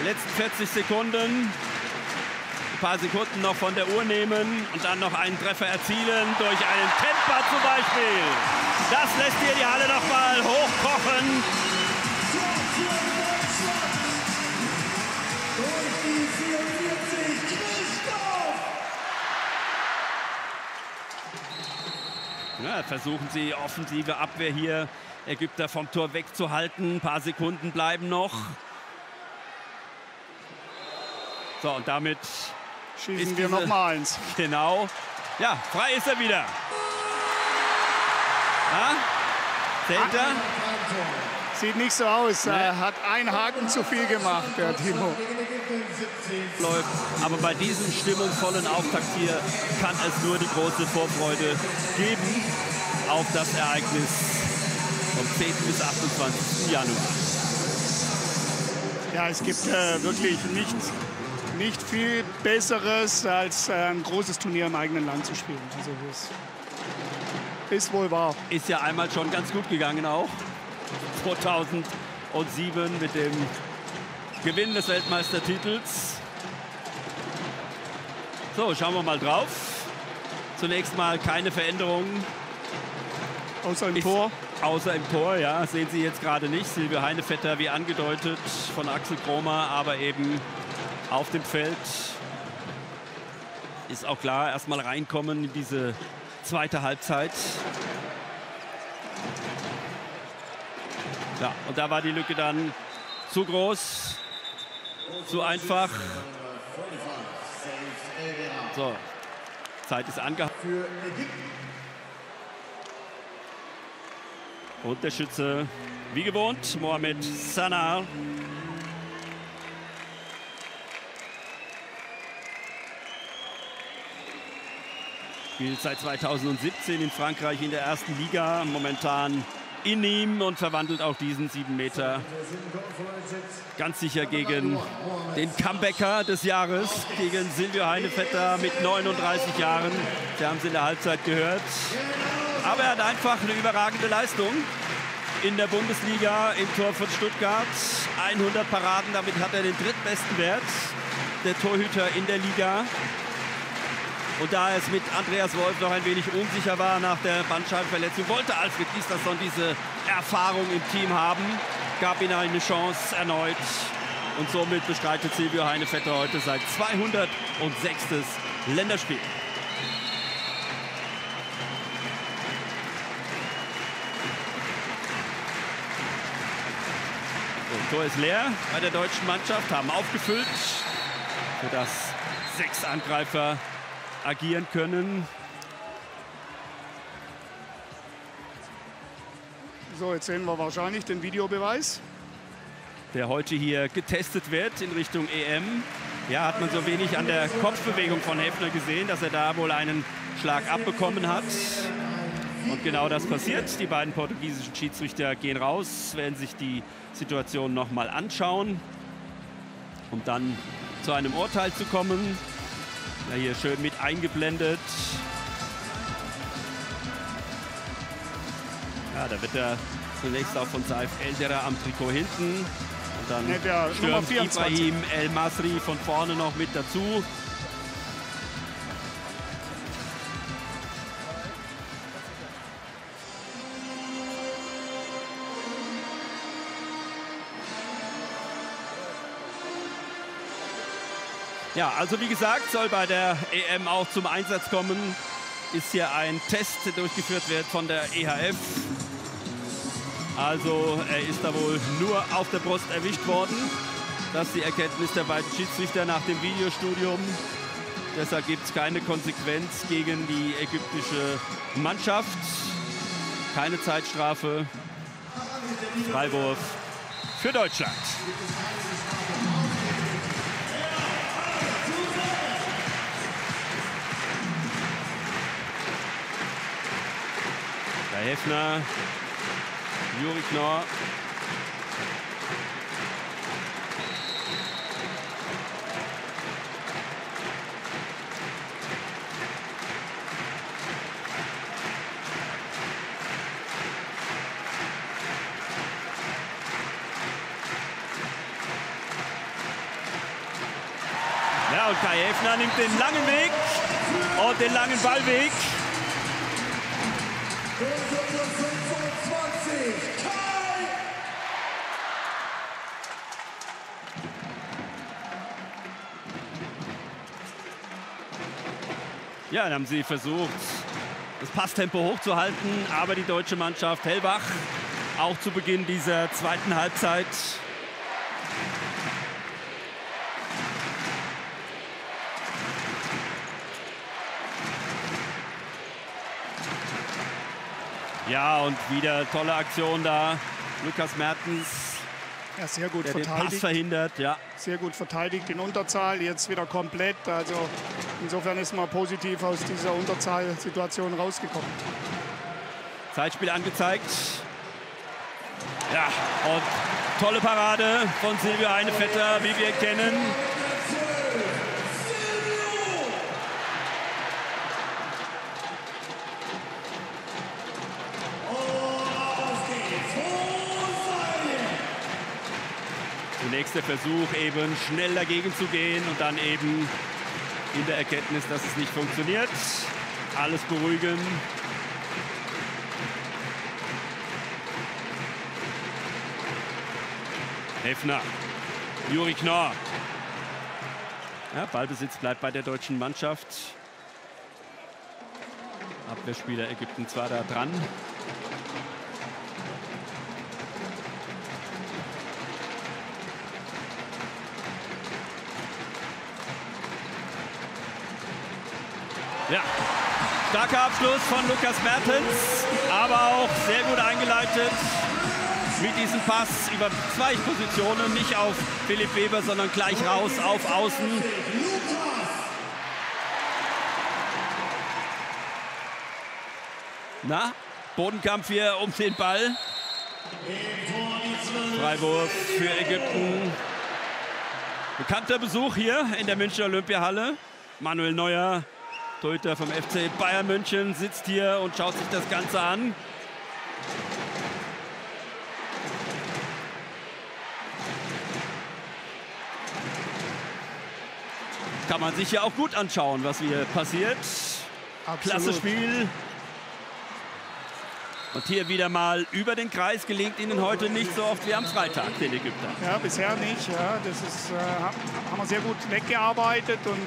Die letzten 40 Sekunden ein paar Sekunden noch von der Uhr nehmen und dann noch einen Treffer erzielen durch einen Temper zum Beispiel. Das lässt hier die Halle noch mal hochkochen. Ja, versuchen sie offensive Abwehr hier Ägypter vom Tor wegzuhalten. Ein paar Sekunden bleiben noch. So, und damit Schießen wir noch mal eins. Genau. Ja, frei ist er wieder. Ja? Zählt er? Sieht nicht so aus. Er hat einen Haken zu viel gemacht, der Timo. Läuft. Aber bei diesem stimmungsvollen Auftakt hier kann es nur die große Vorfreude geben auf das Ereignis vom 10. bis 28. Januar. Ja, es gibt äh, wirklich nicht, nicht viel Besseres, als äh, ein großes Turnier im eigenen Land zu spielen. Also das ist wohl wahr. Ist ja einmal schon ganz gut gegangen auch. 2007 mit dem Gewinn des Weltmeistertitels. So, schauen wir mal drauf. Zunächst mal keine Veränderungen Außer im Ist- Tor. Außer im Tor, ja, sehen Sie jetzt gerade nicht. Silvio Heinevetter, wie angedeutet, von Axel Kromer, aber eben auf dem Feld. Ist auch klar, erstmal reinkommen in diese zweite Halbzeit. Ja, und da war die Lücke dann zu groß, zu einfach. So, Zeit ist angehalten. Und der Schütze, wie gewohnt, Mohamed Sanar. Spielt seit 2017 in Frankreich in der ersten Liga. Momentan in ihm und verwandelt auch diesen 7 Meter ganz sicher gegen den Comebacker des Jahres, gegen Silvio Heinevetter mit 39 Jahren. Sie haben es in der Halbzeit gehört. Aber er hat einfach eine überragende Leistung in der Bundesliga im Tor von Stuttgart. 100 Paraden, damit hat er den drittbesten Wert der Torhüter in der Liga. Und da es mit Andreas Wolf noch ein wenig unsicher war nach der Bandscheibenverletzung, wollte Alfred Gislason diese Erfahrung im Team haben, gab ihm eine Chance erneut. Und somit bestreitet Silvio Heinevetter heute sein 206. Länderspiel. Tor ist leer bei der deutschen Mannschaft, haben aufgefüllt, sodass sechs Angreifer agieren können. So, jetzt sehen wir wahrscheinlich den Videobeweis. Der heute hier getestet wird in Richtung EM. Ja, hat man so wenig an der Kopfbewegung von Hefner gesehen, dass er da wohl einen Schlag abbekommen hat. Und genau das passiert. Die beiden portugiesischen Schiedsrichter gehen raus, werden sich die Situation noch mal anschauen, um dann zu einem Urteil zu kommen. Ja, hier schön mit eingeblendet. Ja, da wird er zunächst auch von Saif Eldera am Trikot hinten. Und dann Nummer stürmt 24. Ibrahim El Masri von vorne noch mit dazu. Ja, also wie gesagt, soll bei der EM auch zum Einsatz kommen. Ist hier ein Test, durchgeführt wird von der EHF. Also er ist da wohl nur auf der Brust erwischt worden. Das ist die Erkenntnis der beiden Schiedsrichter nach dem Videostudium. Deshalb gibt es keine Konsequenz gegen die ägyptische Mannschaft. Keine Zeitstrafe. Freiwurf für Deutschland. Hefner, Juri Knorr. Ja, und Kai Hefner nimmt den langen Weg und den langen Ballweg. Ja, dann haben sie versucht, das Passtempo hochzuhalten, aber die deutsche Mannschaft Hellbach auch zu Beginn dieser zweiten Halbzeit Ja, und wieder tolle Aktion da. Lukas Mertens, Ja, sehr gut der den Pass verteidigt. verhindert. Ja, Sehr gut verteidigt in Unterzahl. Jetzt wieder komplett. Also insofern ist man positiv aus dieser Unterzahlsituation rausgekommen. Zeitspiel angezeigt. Ja, und tolle Parade von Silvio Heinevetter, wie wir kennen. Zunächst der Versuch, eben schnell dagegen zu gehen und dann eben in der Erkenntnis, dass es nicht funktioniert. Alles beruhigen, Hefner. Juri Knorr. Ja, Ballbesitz bleibt bei der deutschen Mannschaft. Abwehrspieler Ägypten zwar da dran. Ja, starker Abschluss von Lukas Mertens, aber auch sehr gut eingeleitet mit diesem Pass über zwei Positionen, nicht auf Philipp Weber, sondern gleich raus auf Außen. Na, Bodenkampf hier um den Ball. Freiwurf für Ägypten. Bekannter Besuch hier in der Münchner Olympiahalle. Manuel Neuer, Torhüter vom FC Bayern München, sitzt hier und schaut sich das Ganze an. Kann man sich ja auch gut anschauen, was hier passiert. Absolut. Klasse Spiel. Und hier wieder mal über den Kreis gelingt ihnen heute nicht so oft wie am Freitag, den Ägyptern. Ja, bisher nicht. Ja. Das ist, äh, haben wir sehr gut weggearbeitet. Und,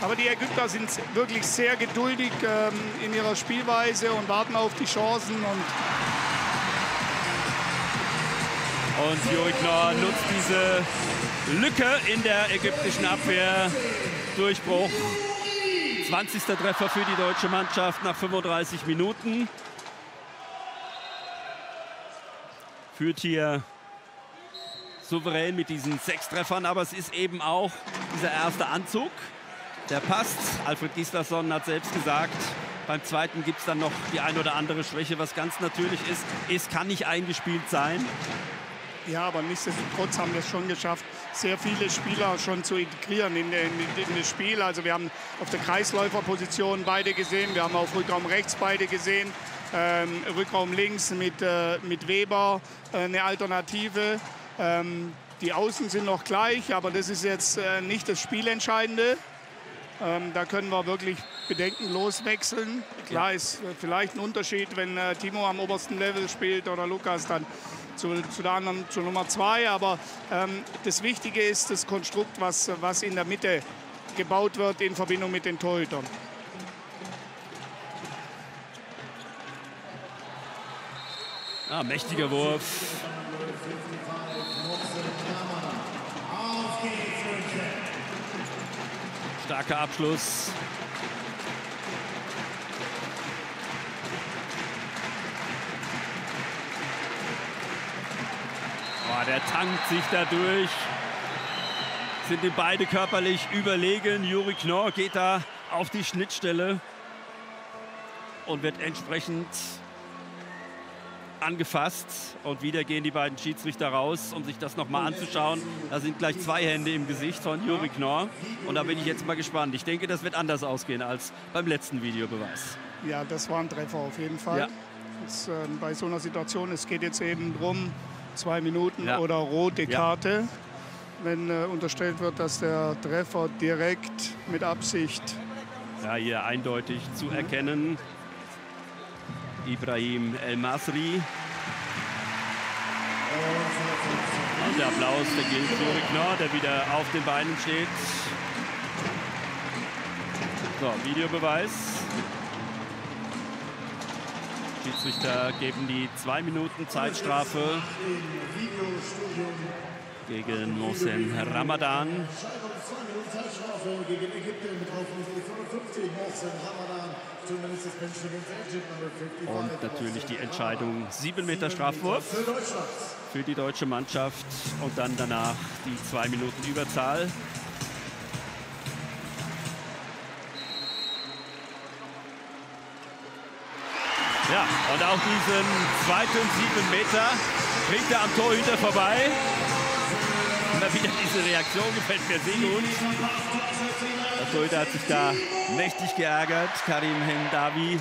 aber die Ägypter sind wirklich sehr geduldig ähm, in ihrer Spielweise und warten auf die Chancen. Und Und Juri Knorr nutzt diese Lücke in der ägyptischen Abwehr. Durchbruch. 20. Treffer für die deutsche Mannschaft nach 35 Minuten. Führt hier souverän mit diesen sechs Treffern, aber es ist eben auch dieser erste Anzug. Der passt. Alfred Gislason hat selbst gesagt, beim zweiten gibt es dann noch die ein oder andere Schwäche, was ganz natürlich ist. Es kann nicht eingespielt sein. Ja, aber nichtsdestotrotz haben wir es schon geschafft, sehr viele Spieler schon zu integrieren in, in, in, das Spiel. Also wir haben auf der Kreisläuferposition beide gesehen, wir haben auf Rückraum rechts beide gesehen, ähm, Rückraum links mit, äh, mit Weber äh, eine Alternative. Ähm, die Außen sind noch gleich, aber das ist jetzt äh, nicht das Spielentscheidende. Ähm, da können wir wirklich bedenkenlos wechseln. Klar ist äh, vielleicht ein Unterschied, wenn äh, Timo am obersten Level spielt oder Lukas dann zu, zu der anderen, zu Nummer zwei. Aber ähm, das Wichtige ist das Konstrukt, was, was in der Mitte gebaut wird in Verbindung mit den Torhütern. Ah, mächtiger Wurf. Starker Abschluss. Oh, der tankt sich dadurch. Sind die beide körperlich überlegen. Juri Knorr geht da auf die Schnittstelle und wird entsprechend angefasst. Und wieder gehen die beiden Schiedsrichter raus, um sich das nochmal anzuschauen. Da sind gleich zwei Hände im Gesicht von Juri Knorr. Und da bin ich jetzt mal gespannt. Ich denke, das wird anders ausgehen als beim letzten Videobeweis. Ja, das war ein Treffer auf jeden Fall. Ja. Das, äh, bei so einer Situation, es geht jetzt eben drum, zwei Minuten Ja. oder rote Ja. Karte. Wenn äh, unterstellt wird, dass der Treffer direkt mit Absicht Ja, hier eindeutig zu erkennen. Ibrahim El Masri. Und der Applaus, der gilt Juri Knorr, der wieder auf den Beinen steht. So, Videobeweis. Schiedsrichter geben die zwei Minuten Zeitstrafe gegen Mohsen Ramadan. gegen Ägypten die 55 Mohsen Ramadan, zumindest das Menschen Egypt Number 55. Und natürlich die Entscheidung 7 Meter Strafwurf für die deutsche Mannschaft und dann danach die zwei Minuten Überzahl. Ja, und auch diesen zweiten 7 Meter bringt er am Torhüter vorbei. Immer wieder diese Reaktion gefällt mir sehr gut. Der Torhüter hat sich da mächtig geärgert. Karim Hendavi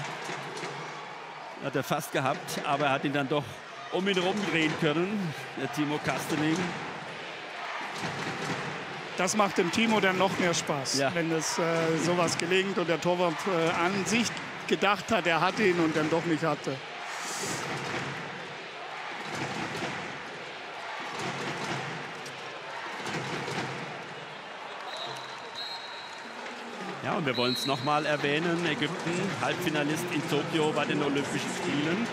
hat er fast gehabt, aber er hat ihn dann doch um ihn rumdrehen können. Der Timo Kastening. Das macht dem Timo dann noch mehr Spaß, Ja. wenn das äh, sowas gelingt und der Torwart äh, an sich gedacht hat, er hat ihn und dann doch nicht hatte. Wir wollen es nochmal erwähnen. Ägypten, Halbfinalist in Tokio bei den Olympischen Spielen.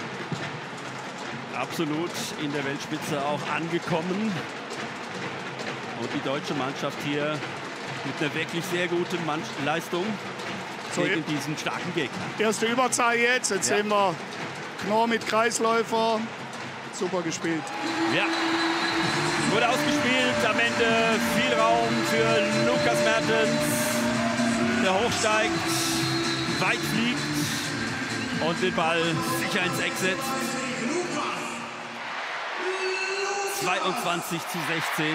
Absolut in der Weltspitze auch angekommen. Und die deutsche Mannschaft hier mit einer wirklich sehr guten Mann Leistung So, gegen diesen starken Gegner. Erste Überzahl jetzt, jetzt Ja. sehen wir Knorr mit Kreisläufer. Super gespielt. Ja. Wurde ausgespielt. Am Ende viel Raum für Lukas Mertens. Der hochsteigt, weit fliegt. und den Ball sicher ins setzt. 22 zu 16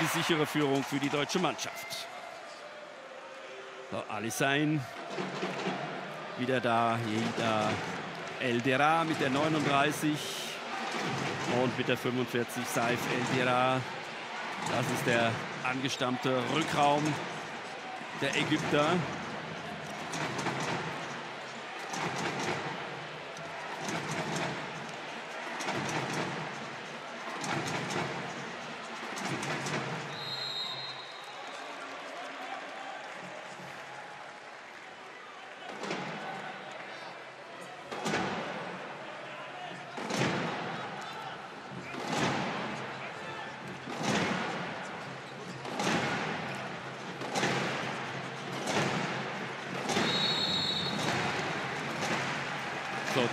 die sichere Führung für die deutsche Mannschaft. So, Alisain wieder da, Yeida Eldera mit der 39 und mit der 45 Saif Eldera. Das ist der angestammte Rückraum der Ägypter.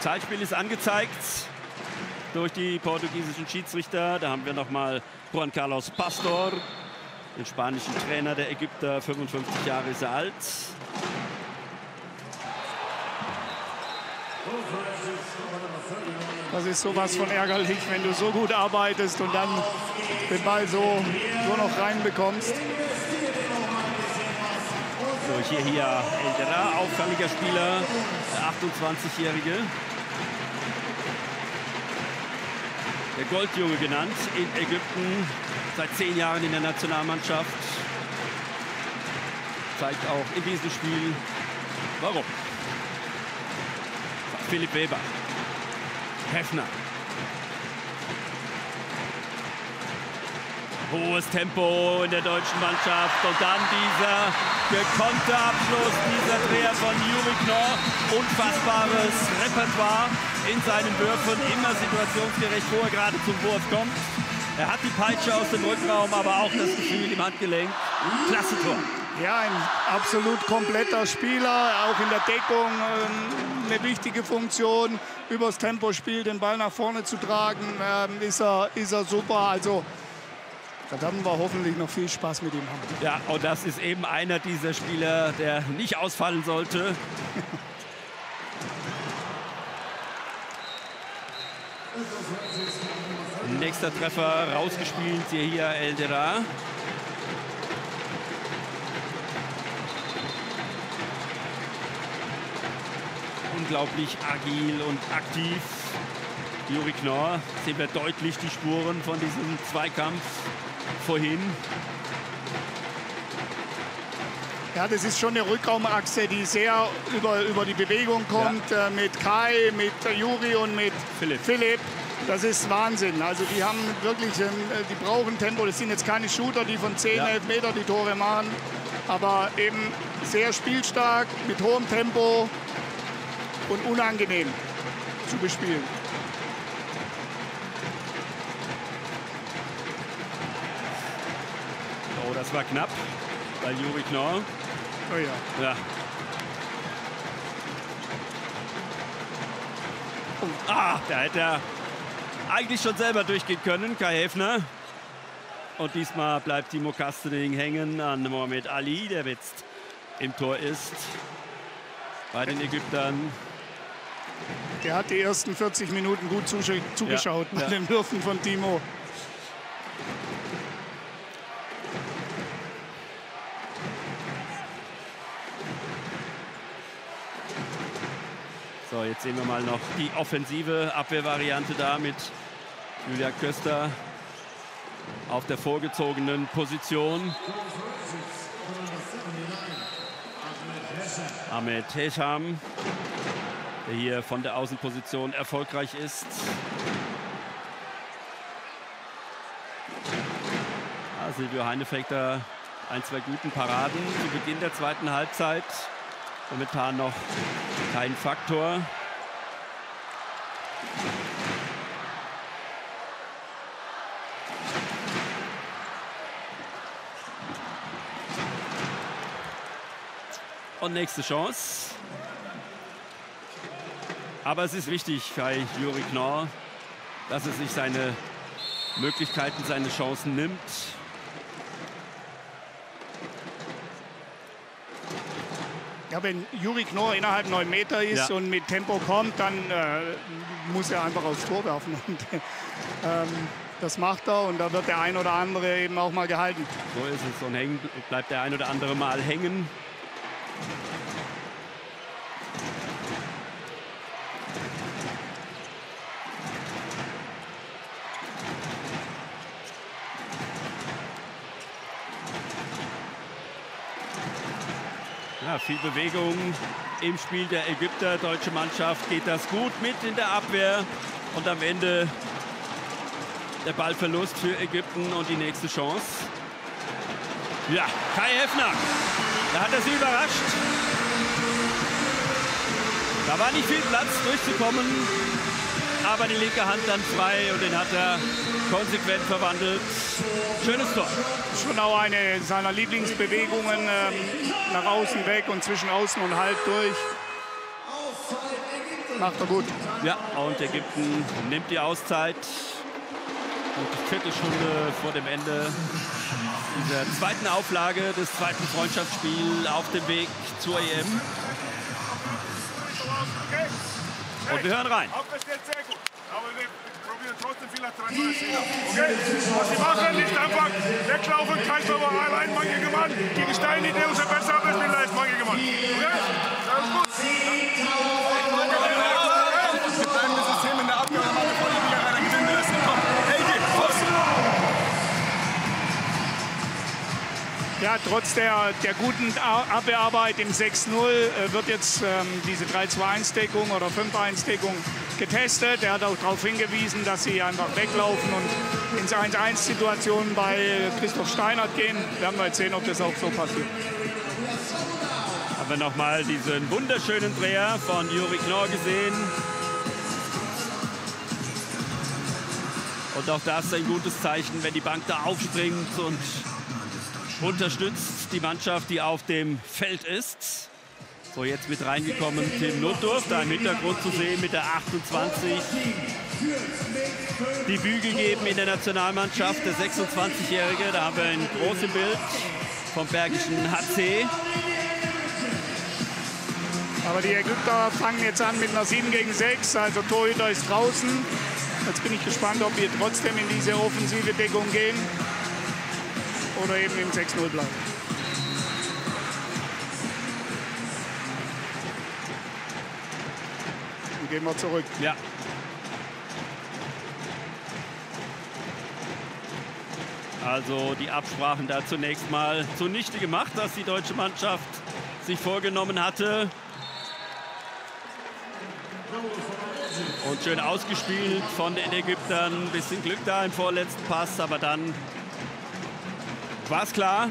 Zeitspiel ist angezeigt durch die portugiesischen Schiedsrichter. Da haben wir noch mal Juan Carlos Pastor, den spanischen Trainer der Ägypter, 55 Jahre ist er alt. Das ist sowas von ärgerlich, wenn du so gut arbeitest und dann den Ball so, so noch reinbekommst. So, hier, hier Eldera, auffälliger Spieler, der 28-Jährige. Der Goldjunge genannt in Ägypten, seit zehn Jahren in der Nationalmannschaft. Zeigt auch in diesem Spiel, warum. Philipp Weber, Heffner. Hohes Tempo in der deutschen Mannschaft und dann dieser gekonnte Abschluss, dieser Dreher von Juri Knorr. Unfassbares Repertoire in seinen Würfen, immer situationsgerecht, wo er gerade zum Wurf kommt. Er hat die Peitsche aus dem Rückraum, aber auch das Gefühl im Handgelenk. Klasse Tor. Ja, ein absolut kompletter Spieler, auch in der Deckung ähm, eine wichtige Funktion. Übers Tempospiel den Ball nach vorne zu tragen, ähm, ist, er, ist er super. Also da werden wir hoffentlich noch viel Spaß mit ihm haben. Ja, und das ist eben einer dieser Spieler, der nicht ausfallen sollte. Nächster Treffer rausgespielt, hier, hier Eldera. Unglaublich agil und aktiv. Juri Knorr sehen wir deutlich die Spuren von diesem Zweikampf vorhin. Ja, das ist schon eine Rückraumachse, die sehr über, über die Bewegung kommt. Ja. Äh, mit Kai, mit Juri und mit Philipp. Philipp. Das ist Wahnsinn. Also die haben wirklich, äh, die brauchen Tempo. Das sind jetzt keine Shooter, die von 10, ja. 11 Meter die Tore machen. Aber eben sehr spielstark, mit hohem Tempo und unangenehm zu bespielen. Oh, das war knapp bei Juri Knorr. Oh ja. Ja. Ah, da hätte er eigentlich schon selber durchgehen können, Kai Häfner. Und diesmal bleibt Timo Kastening hängen an Mohamed Ali, der jetzt im Tor ist bei den Ägyptern. Der hat die ersten 40 Minuten gut zugeschaut ja, mit ja. den Würfen von Timo. Jetzt sehen wir mal noch die offensive Abwehrvariante da mit Julia Köster auf der vorgezogenen Position. Ahmed Hesham, der hier von der Außenposition erfolgreich ist. Ja, Silvio Heinefechter ein, zwei guten Paraden zu Beginn der zweiten Halbzeit. Momentan noch kein Faktor. Und nächste Chance. Aber es ist wichtig bei Juri Knorr, dass er sich seine Möglichkeiten, seine Chancen nimmt. Ja, wenn Juri Knorr innerhalb 9 Meter ist Ja. und mit Tempo kommt, dann äh, muss er einfach aufs Tor werfen. Und, ähm, das macht er und da wird der ein oder andere eben auch mal gehalten. So ist es. Und hängen bleibt der ein oder andere mal hängen. Viel Bewegung im Spiel der Ägypter. Deutsche Mannschaft geht das gut mit in der Abwehr. Und am Ende der Ballverlust für Ägypten und die nächste Chance. Ja, Kai Heffner. Da hat er sie überrascht. Da war nicht viel Platz durchzukommen. Aber die linke Hand dann frei und den hat er konsequent verwandelt. Schönes Tor. Schon auch eine seiner Lieblingsbewegungen ähm, nach außen weg und zwischen außen und halb durch. Macht er gut. Ja, und Ägypten nimmt die Auszeit. Die Viertelstunde vor dem Ende dieser zweiten Auflage des zweiten Freundschaftsspiels auf dem Weg zur EM. Und wir hören rein. Aufgestellt sehr gut. Aber wir probieren trotzdem viel Attraktion. Okay? Was sie machen, ist einfach weglaufen, kein Tor, allein manche Mann. Gegen Steini, der unser bester Abwehrspieler ist, manche Mann. Okay? Das ist gut. Ja, trotz der, der guten Abwehrarbeit im 6-0 äh, wird jetzt ähm, diese 3-2-1-Deckung oder 5-1-Deckung getestet. Er hat auch darauf hingewiesen, dass sie einfach weglaufen und ins 1-1-Situationen bei Christoph Steinert gehen. Werden wir jetzt sehen, ob das auch so passiert. Haben wir nochmal diesen wunderschönen Dreher von Juri Knorr gesehen. Und auch das ein gutes Zeichen, wenn die Bank da aufspringt und unterstützt die Mannschaft, die auf dem Feld ist. So, jetzt mit reingekommen Tim Notdorf, da im Hintergrund zu sehen mit der 28. Die Bügel geben in der Nationalmannschaft, der 26-Jährige. Da haben wir ein großes Bild vom Bergischen HC. Aber die Ägypter fangen jetzt an mit einer 7 gegen 6, also Torhüter ist draußen. Jetzt bin ich gespannt, ob wir trotzdem in diese offensive Deckung gehen oder eben im 6-0 bleiben. Gehen wir zurück. Ja. Also die Absprachen da zunächst mal zunichte gemacht, dass die deutsche Mannschaft sich vorgenommen hatte. Und schön ausgespielt von den Ägyptern. Ein bisschen Glück da im vorletzten Pass, aber dann war es klar.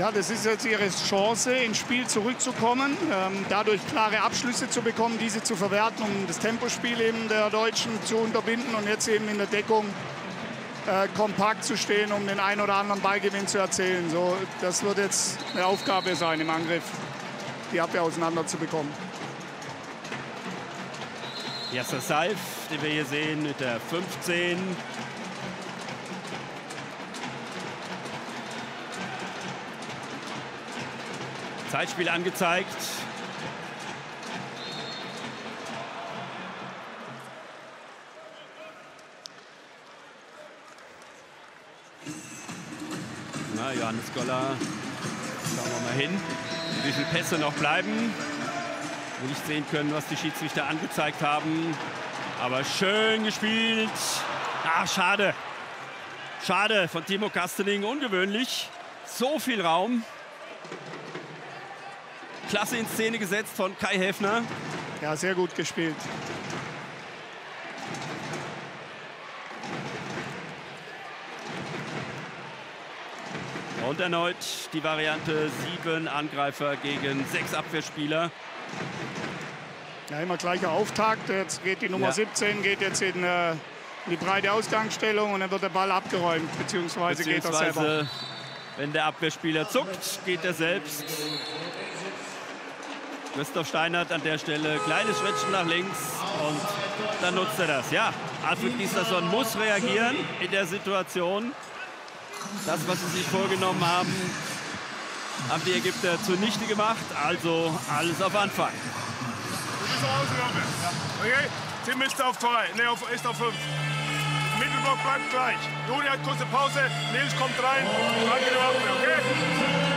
Ja, das ist jetzt ihre Chance, ins Spiel zurückzukommen, ähm, dadurch klare Abschlüsse zu bekommen, diese zu verwerten, um das Tempospiel eben der Deutschen zu unterbinden und jetzt eben in der Deckung äh, kompakt zu stehen, um den einen oder anderen Ballgewinn zu erzielen. So, das wird jetzt eine Aufgabe sein im Angriff, die Abwehr auseinander zu bekommen. Yasser Saif, den wir hier sehen mit der 15. Zeitspiel angezeigt. Na, Johannes Goller, schauen wir mal hin, wie viele Pässe noch bleiben nicht sehen können, was die Schiedsrichter angezeigt haben. Aber schön gespielt. Ah, schade. Schade von Timo Kastening, ungewöhnlich. So viel Raum. Klasse in Szene gesetzt von Kai Häfner. Ja, sehr gut gespielt. Und erneut die Variante sieben Angreifer gegen sechs Abwehrspieler. Ja, immer gleicher Auftakt. Jetzt geht die Nummer Ja. 17 geht jetzt in, äh, in die breite Ausgangsstellung und dann wird der Ball abgeräumt, beziehungsweise, geht er selber. Beziehungsweise, wenn der Abwehrspieler zuckt, geht er selbst. Christoph Steinert an der Stelle, kleines Schrittchen nach links und dann nutzt er das. Ja, Alfred Gislason muss reagieren in der Situation. Das, was sie sich vorgenommen haben, haben die Ägypter zunichte gemacht. Also alles auf Anfang. Okay? Tim ist auf 2, ne, auf, ist auf 5. Mittelblock bleibt gleich. Juli hat kurze Pause, Nils kommt rein. Danke, okay?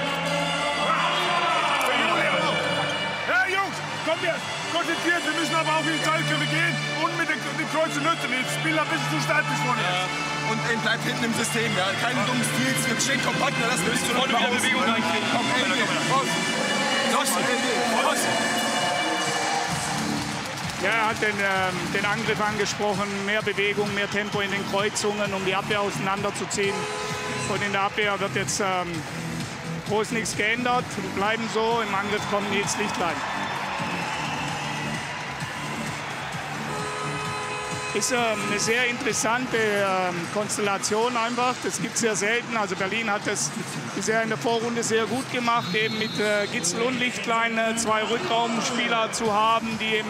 Kommt jetzt. Konzentriert, wir müssen aber auch in die Zeitkämpfe gehen und mit den, den Kreuzen nutzen. Die spielen ein bisschen zu statisch vorne. Ja. Und er bleibt hinten im System, ja. Keine dummen Stils, wir stehen kompakt, lassen wir nicht zu Vorne wieder Bewegung reinkriegen. Komm, Komm, komm. Ja, er hat den, ähm, den Angriff angesprochen, mehr Bewegung, mehr Tempo in den Kreuzungen, um die Abwehr auseinanderzuziehen. Und in der Abwehr wird jetzt ähm, groß nichts geändert, Wir bleiben so, im Angriff kommt Nils Lichtlein. Ist ähm, eine sehr interessante ähm, Konstellation einfach. Das gibt es sehr selten. Also Berlin hat das bisher in der Vorrunde sehr gut gemacht, eben mit äh, Gitzel und Lichtlein äh, zwei Rückraumspieler zu haben, die eben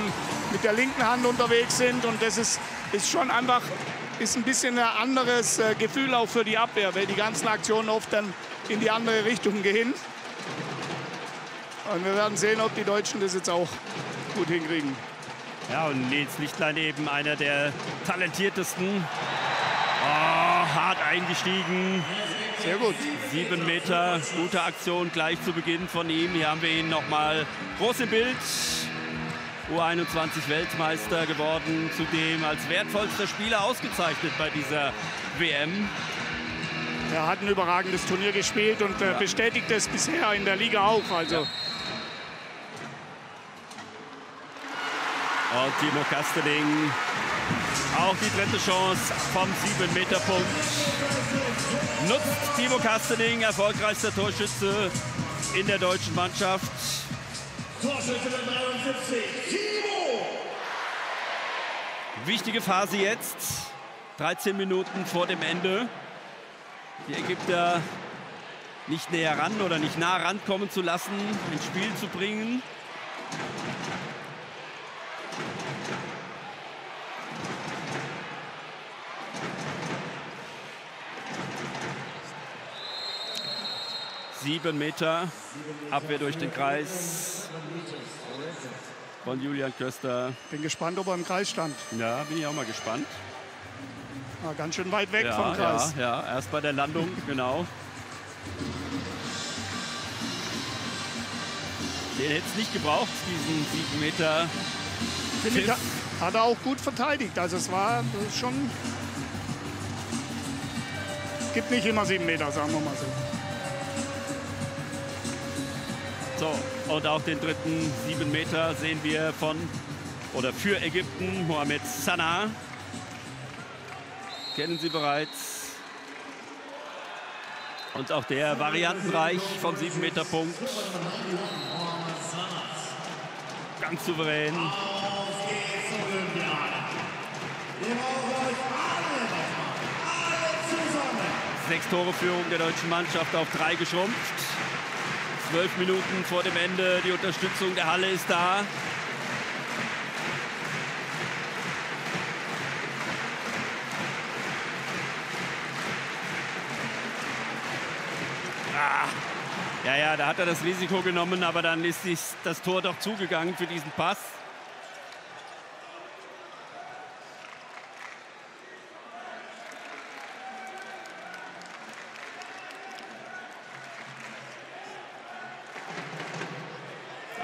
mit der linken Hand unterwegs sind. Und das ist, ist schon einfach ist ein bisschen ein anderes äh, Gefühl auch für die Abwehr, weil die ganzen Aktionen oft dann in die andere Richtung gehen. Und wir werden sehen, ob die Deutschen das jetzt auch gut hinkriegen. Ja, und Nils Lichtlein eben einer der talentiertesten. Oh, hart eingestiegen. Sehr gut. Sieben Meter, gute Aktion gleich zu Beginn von ihm. Hier haben wir ihn nochmal groß im Bild. U21 Weltmeister geworden, zudem als wertvollster Spieler ausgezeichnet bei dieser WM. Er hat ein überragendes Turnier gespielt und äh, bestätigt es bisher in der Liga auch. Also Und Timo Kastening auch die dritte Chance vom 7-Meter-Punkt. Nutzt Timo Kastening, erfolgreichster Torschütze in der deutschen Mannschaft. Torschütze Nummer 73, Timo! Wichtige Phase jetzt. 13 Minuten vor dem Ende. Die Ägypter nicht näher ran oder nicht nah rankommen zu lassen, ins Spiel zu bringen. Sieben Meter Abwehr durch den Kreis von Julian Köster. bin gespannt, ob er im Kreis stand. Ja, bin ich auch mal gespannt. War ganz schön weit weg Ja, vom Kreis. ja, ja, erst bei der Landung, genau. Den hätte es nicht gebraucht, diesen 7 Meter. Ich, hat er auch gut verteidigt. Also es war schon. Gibt nicht immer sieben Meter, sagen wir mal so. So, und auch den dritten 7 Meter sehen wir von oder für Ägypten, Mohamed Sanaa. Kennen Sie bereits. Und auch der variantenreich vom 7 Meter Punkt. Ganz souverän. Sechs Tore Führung der deutschen Mannschaft auf drei geschrumpft. Zwölf Minuten vor dem Ende. Die Unterstützung der Halle ist da. Ah. Ja, ja, da hat er das Risiko genommen, aber dann ist das Tor doch zugegangen für diesen Pass.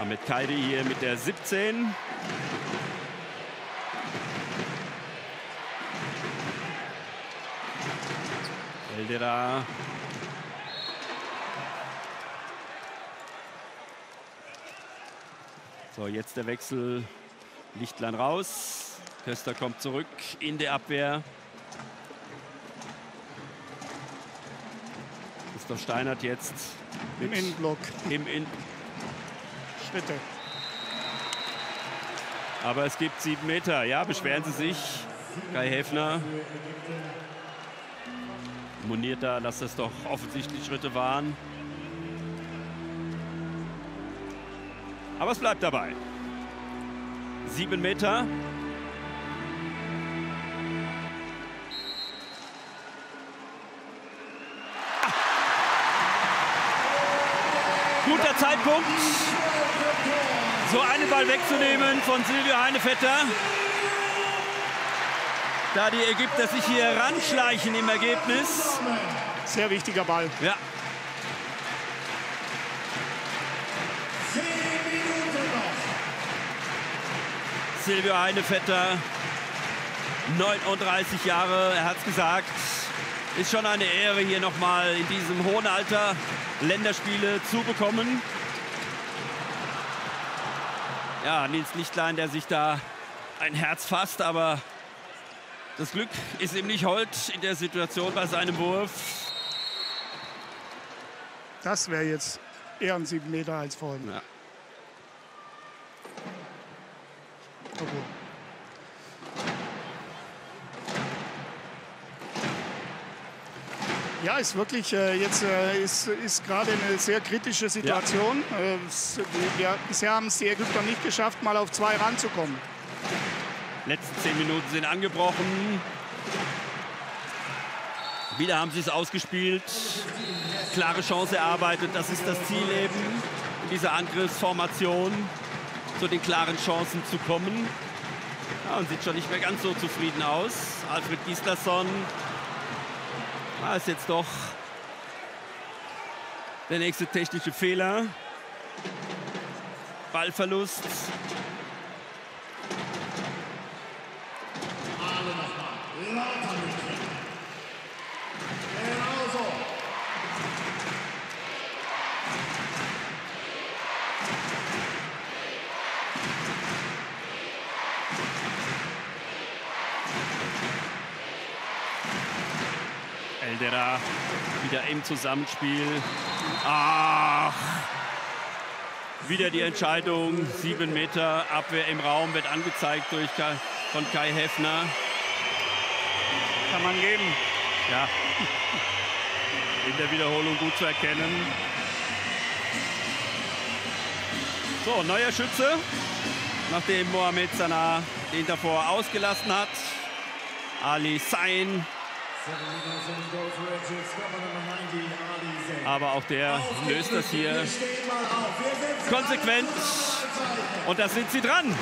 Ahmed Kaidi hier mit der 17. Eldera. So, jetzt der Wechsel. Lichtlein raus. Köster kommt zurück in der Abwehr. Christoph Steinert jetzt Im mit Innenblock. im in Schritte. Aber es gibt sieben Meter. Ja, beschweren Sie sich. Kai Häfner moniert da, dass das doch offensichtlich Schritte waren. Aber es bleibt dabei. Sieben Meter. Ah. Guter Zeitpunkt so einen Ball wegzunehmen von Silvio Heinevetter. Da die Ägypter sich hier ranschleichen im Ergebnis. Sehr wichtiger Ball. Ja. Silvio Heinevetter, 39 Jahre, er hat es gesagt. Ist schon eine Ehre, hier nochmal in diesem hohen Alter Länderspiele zu bekommen. Ja, Nils Lichtlein, der sich da ein Herz fasst, aber das Glück ist ihm nicht hold in der Situation bei seinem Wurf. Das wäre jetzt eher ein 7 Meter als vorhin. Ja. Obwohl. Ja, ist wirklich äh, jetzt äh, ist, ist gerade eine sehr kritische Situation. Äh, es- wir, wir, bisher haben es die Ägypter nicht geschafft, mal auf zwei ranzukommen. Letzten zehn Minuten sind angebrochen. Wieder haben sie es ausgespielt. Klare Chance erarbeitet. Das ist das Ziel eben in dieser Angriffsformation, zu den klaren Chancen zu kommen. Ja, und sieht schon nicht mehr ganz so zufrieden aus. Alfred Gislason ah, ist jetzt doch der nächste technische Fehler. Ballverlust. Alle nochmal. Eldera wieder im Zusammenspiel. Ach, wieder die Entscheidung. Sieben Meter Abwehr im Raum wird angezeigt durch Kai, von Kai Heffner. Kann man geben. Ja, in der Wiederholung gut zu erkennen. So, neuer Schütze, nachdem Mohamed Sanaa den davor ausgelassen hat. Ali Sain, aber auch der löst das hier konsequent. Und da sind sie dran.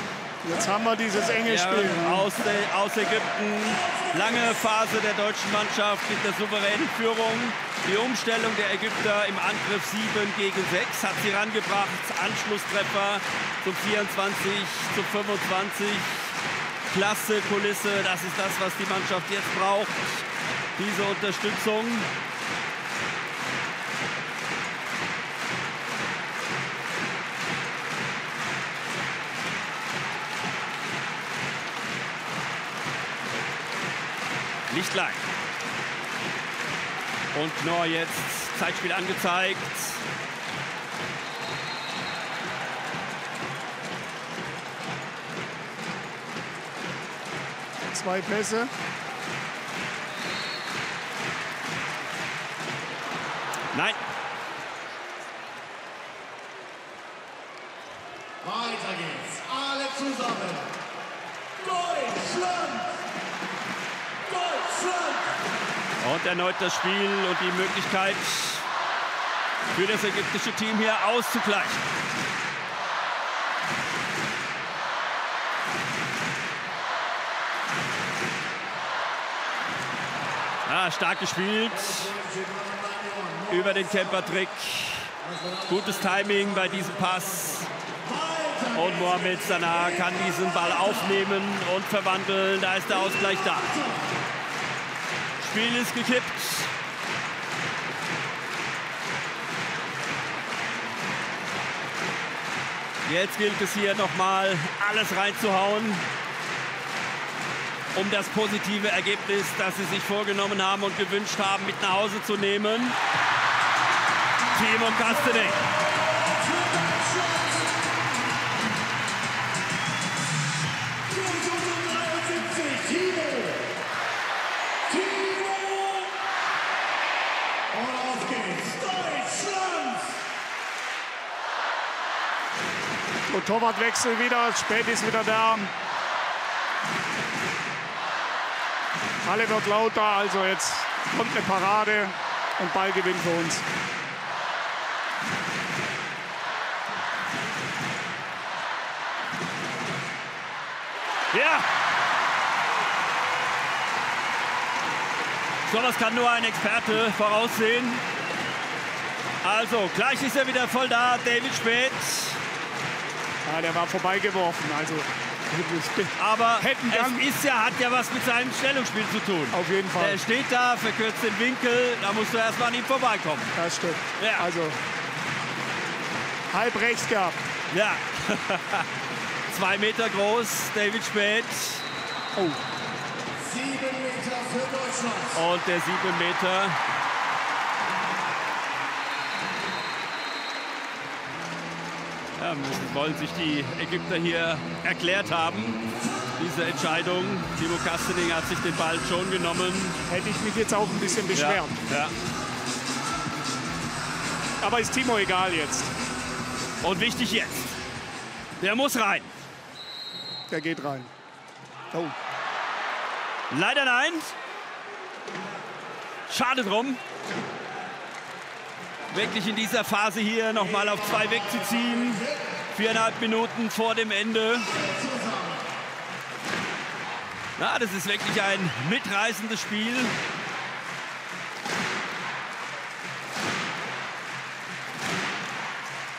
Jetzt haben wir dieses enge Ja, Spiel. aus, der, aus Ägypten. Lange Phase der deutschen Mannschaft mit der souveränen Führung. Die Umstellung der Ägypter im Angriff 7 gegen 6 hat sie rangebracht. Anschlusstreffer zum 24, zum 25. Klasse Kulisse, das ist das, was die Mannschaft jetzt braucht. Diese Unterstützung. Lichtlein. Und Knorr jetzt Zeitspiel angezeigt. Zwei Pässe. Nein, Weiter geht's. Alle zusammen. Deutschland! Deutschland! Und erneut das Spiel und die Möglichkeit für das ägyptische Team hier auszugleichen. Ah, stark gespielt. Über den Camper-Trick. Gutes Timing bei diesem Pass. Und Mohamed Sanaa kann diesen Ball aufnehmen und verwandeln. Da ist der Ausgleich da. Spiel ist gekippt. Jetzt gilt es hier nochmal alles reinzuhauen, um das positive Ergebnis, das sie sich vorgenommen haben und gewünscht haben, mit nach Hause zu nehmen. Timo Kastenek. Und Torwartwechsel wieder, spät ist wieder da. Alle wird lauter, also jetzt kommt eine Parade und Ballgewinn für uns. Ja! So was kann nur ein Experte voraussehen. Also, gleich ist er wieder voll da, David Spätz. Ja, der war vorbeigeworfen. Also Aber es ist ja, hat ja was mit seinem Stellungsspiel zu tun. auf jeden Fall. Der steht da, verkürzt den Winkel. Da musst du erst mal an ihm vorbeikommen. Das stimmt. Ja. Also halb rechts gehabt. Ja. Zwei Meter groß, David Spät. Oh, Sieben Meter für Deutschland. Und der sieben Meter. Ja, müssen, wollen sich die Ägypter hier erklärt haben. Diese Entscheidung. Timo Kastening hat sich den Ball schon genommen. hätte ich mich jetzt auch ein bisschen beschwert. ja. Aber ist Timo egal jetzt. Und wichtig jetzt. Der muss rein. Der geht rein. Oh, Leider nein. Schade drum. Wirklich in dieser Phase hier nochmal auf zwei wegzuziehen. Viereinhalb Minuten vor dem Ende. Na, das ist wirklich ein mitreißendes Spiel.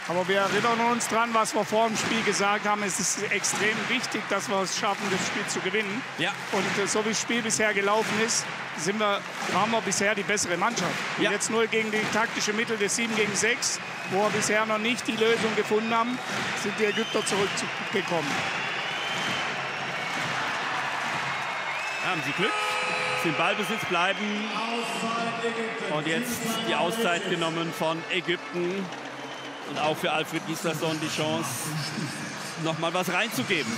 Aber wir erinnern uns dran, was wir vor dem Spiel gesagt haben. Es ist extrem wichtig, dass wir es schaffen, das Spiel zu gewinnen. Ja. Und äh, so wie das Spiel bisher gelaufen ist, sind wir, waren wir bisher die bessere Mannschaft. Und Ja. jetzt nur gegen die taktische Mittel des 7 gegen 6, wo wir bisher noch nicht die Lösung gefunden haben, sind die Ägypter zurückgekommen. Haben sie Glück. Sie im Ballbesitz bleiben. Und jetzt die Auszeit genommen von Ägypten. Und auch für Alfred Gislason die Chance, noch mal was reinzugeben.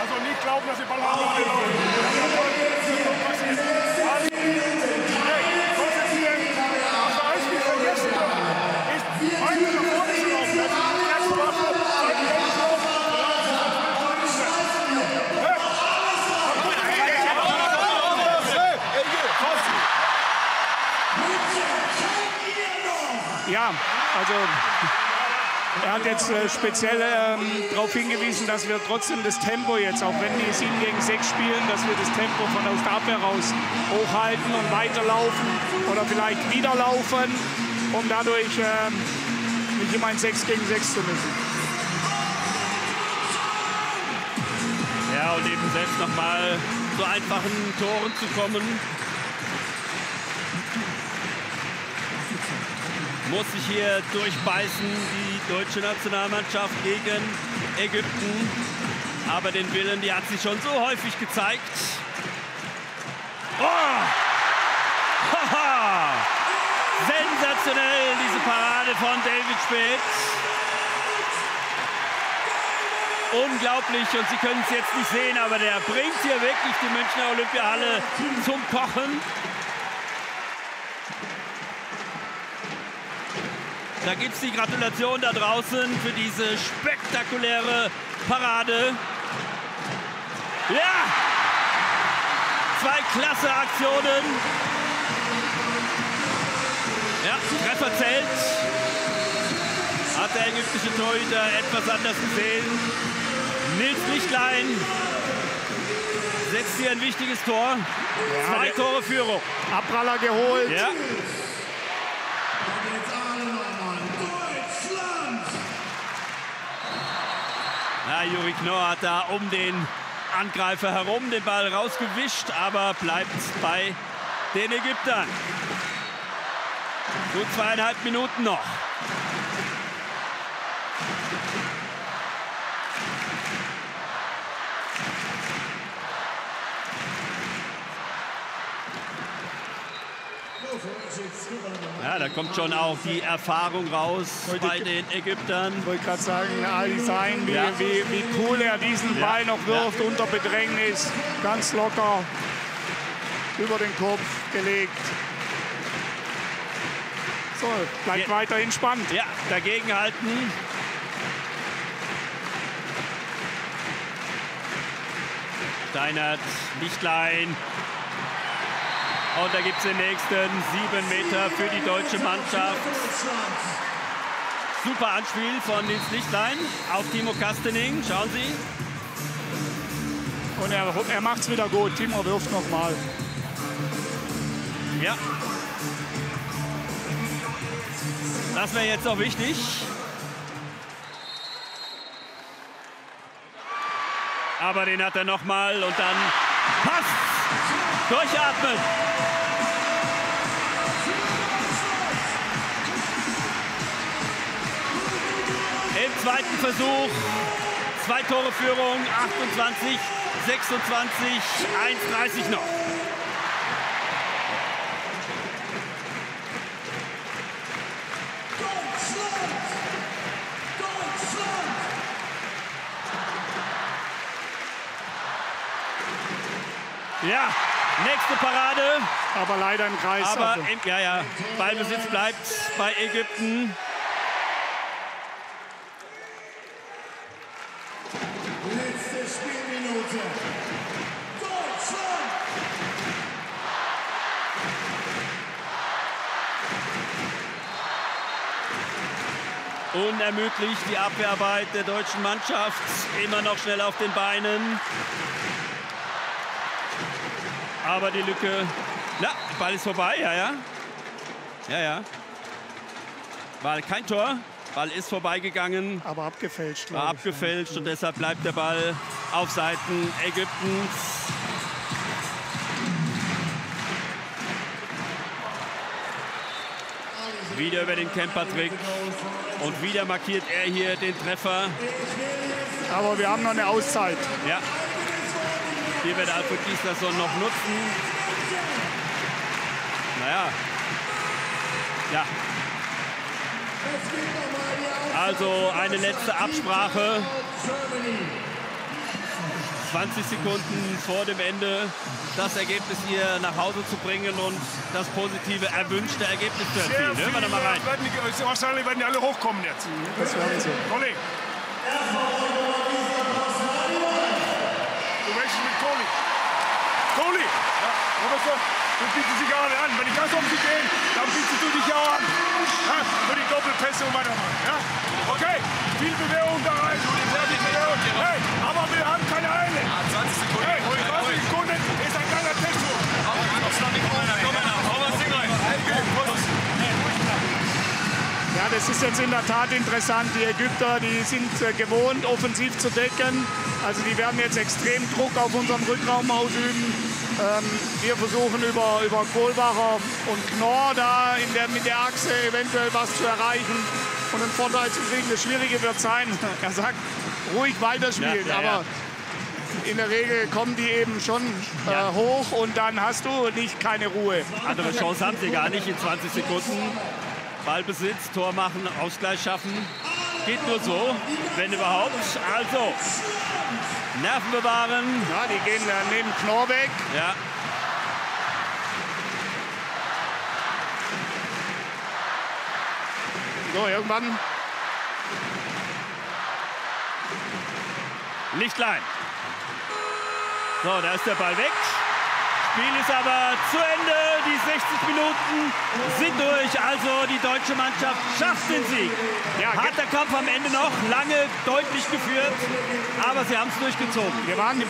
Also nicht glauben, dass die Ball haben. Also er hat jetzt äh, speziell ähm, darauf hingewiesen, dass wir trotzdem das Tempo jetzt, auch wenn wir 7 gegen 6 spielen, dass wir das Tempo von aus der Abwehr raus hochhalten und weiterlaufen oder vielleicht wieder laufen, um dadurch ähm, nicht immer ein 6 gegen 6 zu müssen. Ja, und eben selbst noch mal zu einfachen Toren zu kommen. Muss sich hier durchbeißen, die deutsche Nationalmannschaft gegen Ägypten. Aber den Willen, die hat sie schon so häufig gezeigt. Oh! Haha! Sensationell, diese Parade von David Spät. Unglaublich und Sie können es jetzt nicht sehen, aber der bringt hier wirklich die Münchner Olympiahalle zum Kochen. Da gibt es die Gratulation da draußen für diese spektakuläre Parade. Ja! Zwei klasse Aktionen. Ja, Treffer zählt. Hat der ägyptische Torhüter etwas anders gesehen. Nils Lichtlein setzt hier ein wichtiges Tor. Zwei der- Tore Führung. Abpraller geholt. Ja. Jetzt alle nochmal. Deutschland! Juri Knorr hat da um den Angreifer herum den Ball rausgewischt, aber bleibt bei den Ägyptern. Gut zweieinhalb Minuten noch. Ja, da kommt schon auch die Erfahrung raus bei den Ägyptern. Ich wollte gerade sagen, Ali Sein, wie, Ja. wie, wie cool er diesen Ja. Ball noch wirft unter Bedrängnis. Ganz locker über den Kopf gelegt. So, bleibt Ja. weiterhin spannend. Ja, dagegen halten. Steinert, Lichtlein. Und da gibt es den nächsten sieben Meter für die deutsche Mannschaft. Super Anspiel von Nils Lichtlein auf Timo Kastening. Schauen Sie. Und er, er macht es wieder gut. Timo wirft nochmal. Ja. Das wäre jetzt auch wichtig. Aber den hat er nochmal und dann passt. Durchatmen. Im zweiten Versuch. Zwei Tore Führung, 28, 26, 1,30 noch. Ja, nächste Parade. Aber leider im Kreis. Aber also. im, ja, ja, Ballbesitz bleibt bei Ägypten. Letzte Spielminute. Deutschland! Unermüdlich die Abwehrarbeit der deutschen Mannschaft. Immer noch schnell auf den Beinen. Aber die Lücke. Na, Ball ist vorbei, ja, ja. Ja, ja. War kein Tor. Ball ist vorbeigegangen, aber abgefälscht. war ich. abgefälscht und deshalb bleibt der Ball auf Seiten Ägyptens. Wieder über den Camper-Trick. Und wieder markiert er hier den Treffer. Aber wir haben noch eine Auszeit. Ja. Hier wird Alfred Gislason noch nutzen. Naja. Ja. Also eine letzte Absprache. 20 Sekunden vor dem Ende das Ergebnis hier nach Hause zu bringen und das positive, erwünschte Ergebnis zu erzielen. Hören wir da mal rein. Werden die, wahrscheinlich werden die alle hochkommen jetzt. Das werden sie. Colli. Colli. Colli. Ja, Robertson, du bietest dich gerade an. Wenn die ganz um sie gehen, dann bietest du dich auch an. Ja, für die Doppelpässe und weitermachen. Ja? Okay, viel Bewegung da rein. Hey, aber wir haben keine Eile. Ja, das ist jetzt in der Tat interessant. Die Ägypter, die sind äh, gewohnt, offensiv zu decken. Also die werden jetzt extrem Druck auf unseren Rückraum ausüben. Ähm, wir versuchen über, über Kohlbacher und Knorr da in der, mit der Achse eventuell was zu erreichen und einen Vorteil zu kriegen. Das Schwierige wird sein, er sagt, ruhig weiterspielen. Ja, ja, ja. Aber in der Regel kommen die eben schon äh, Ja. hoch und dann hast du nicht keine Ruhe. Andere Chance haben sie gar nicht in 20 Sekunden. Ballbesitz, Tor machen, Ausgleich schaffen. Geht nur so, wenn überhaupt. Also, Nerven bewahren. Ja, die gehen äh, neben Knorr weg. Ja. So, irgendwann Lichtlein. So, da ist der Ball weg. Spiel ist aber zu Ende. Die 60 Minuten sind durch. Also die deutsche Mannschaft schafft den Sieg. Ja, Harter Kampf am Ende noch. Lange deutlich geführt. Aber sie haben es durchgezogen. Wir waren die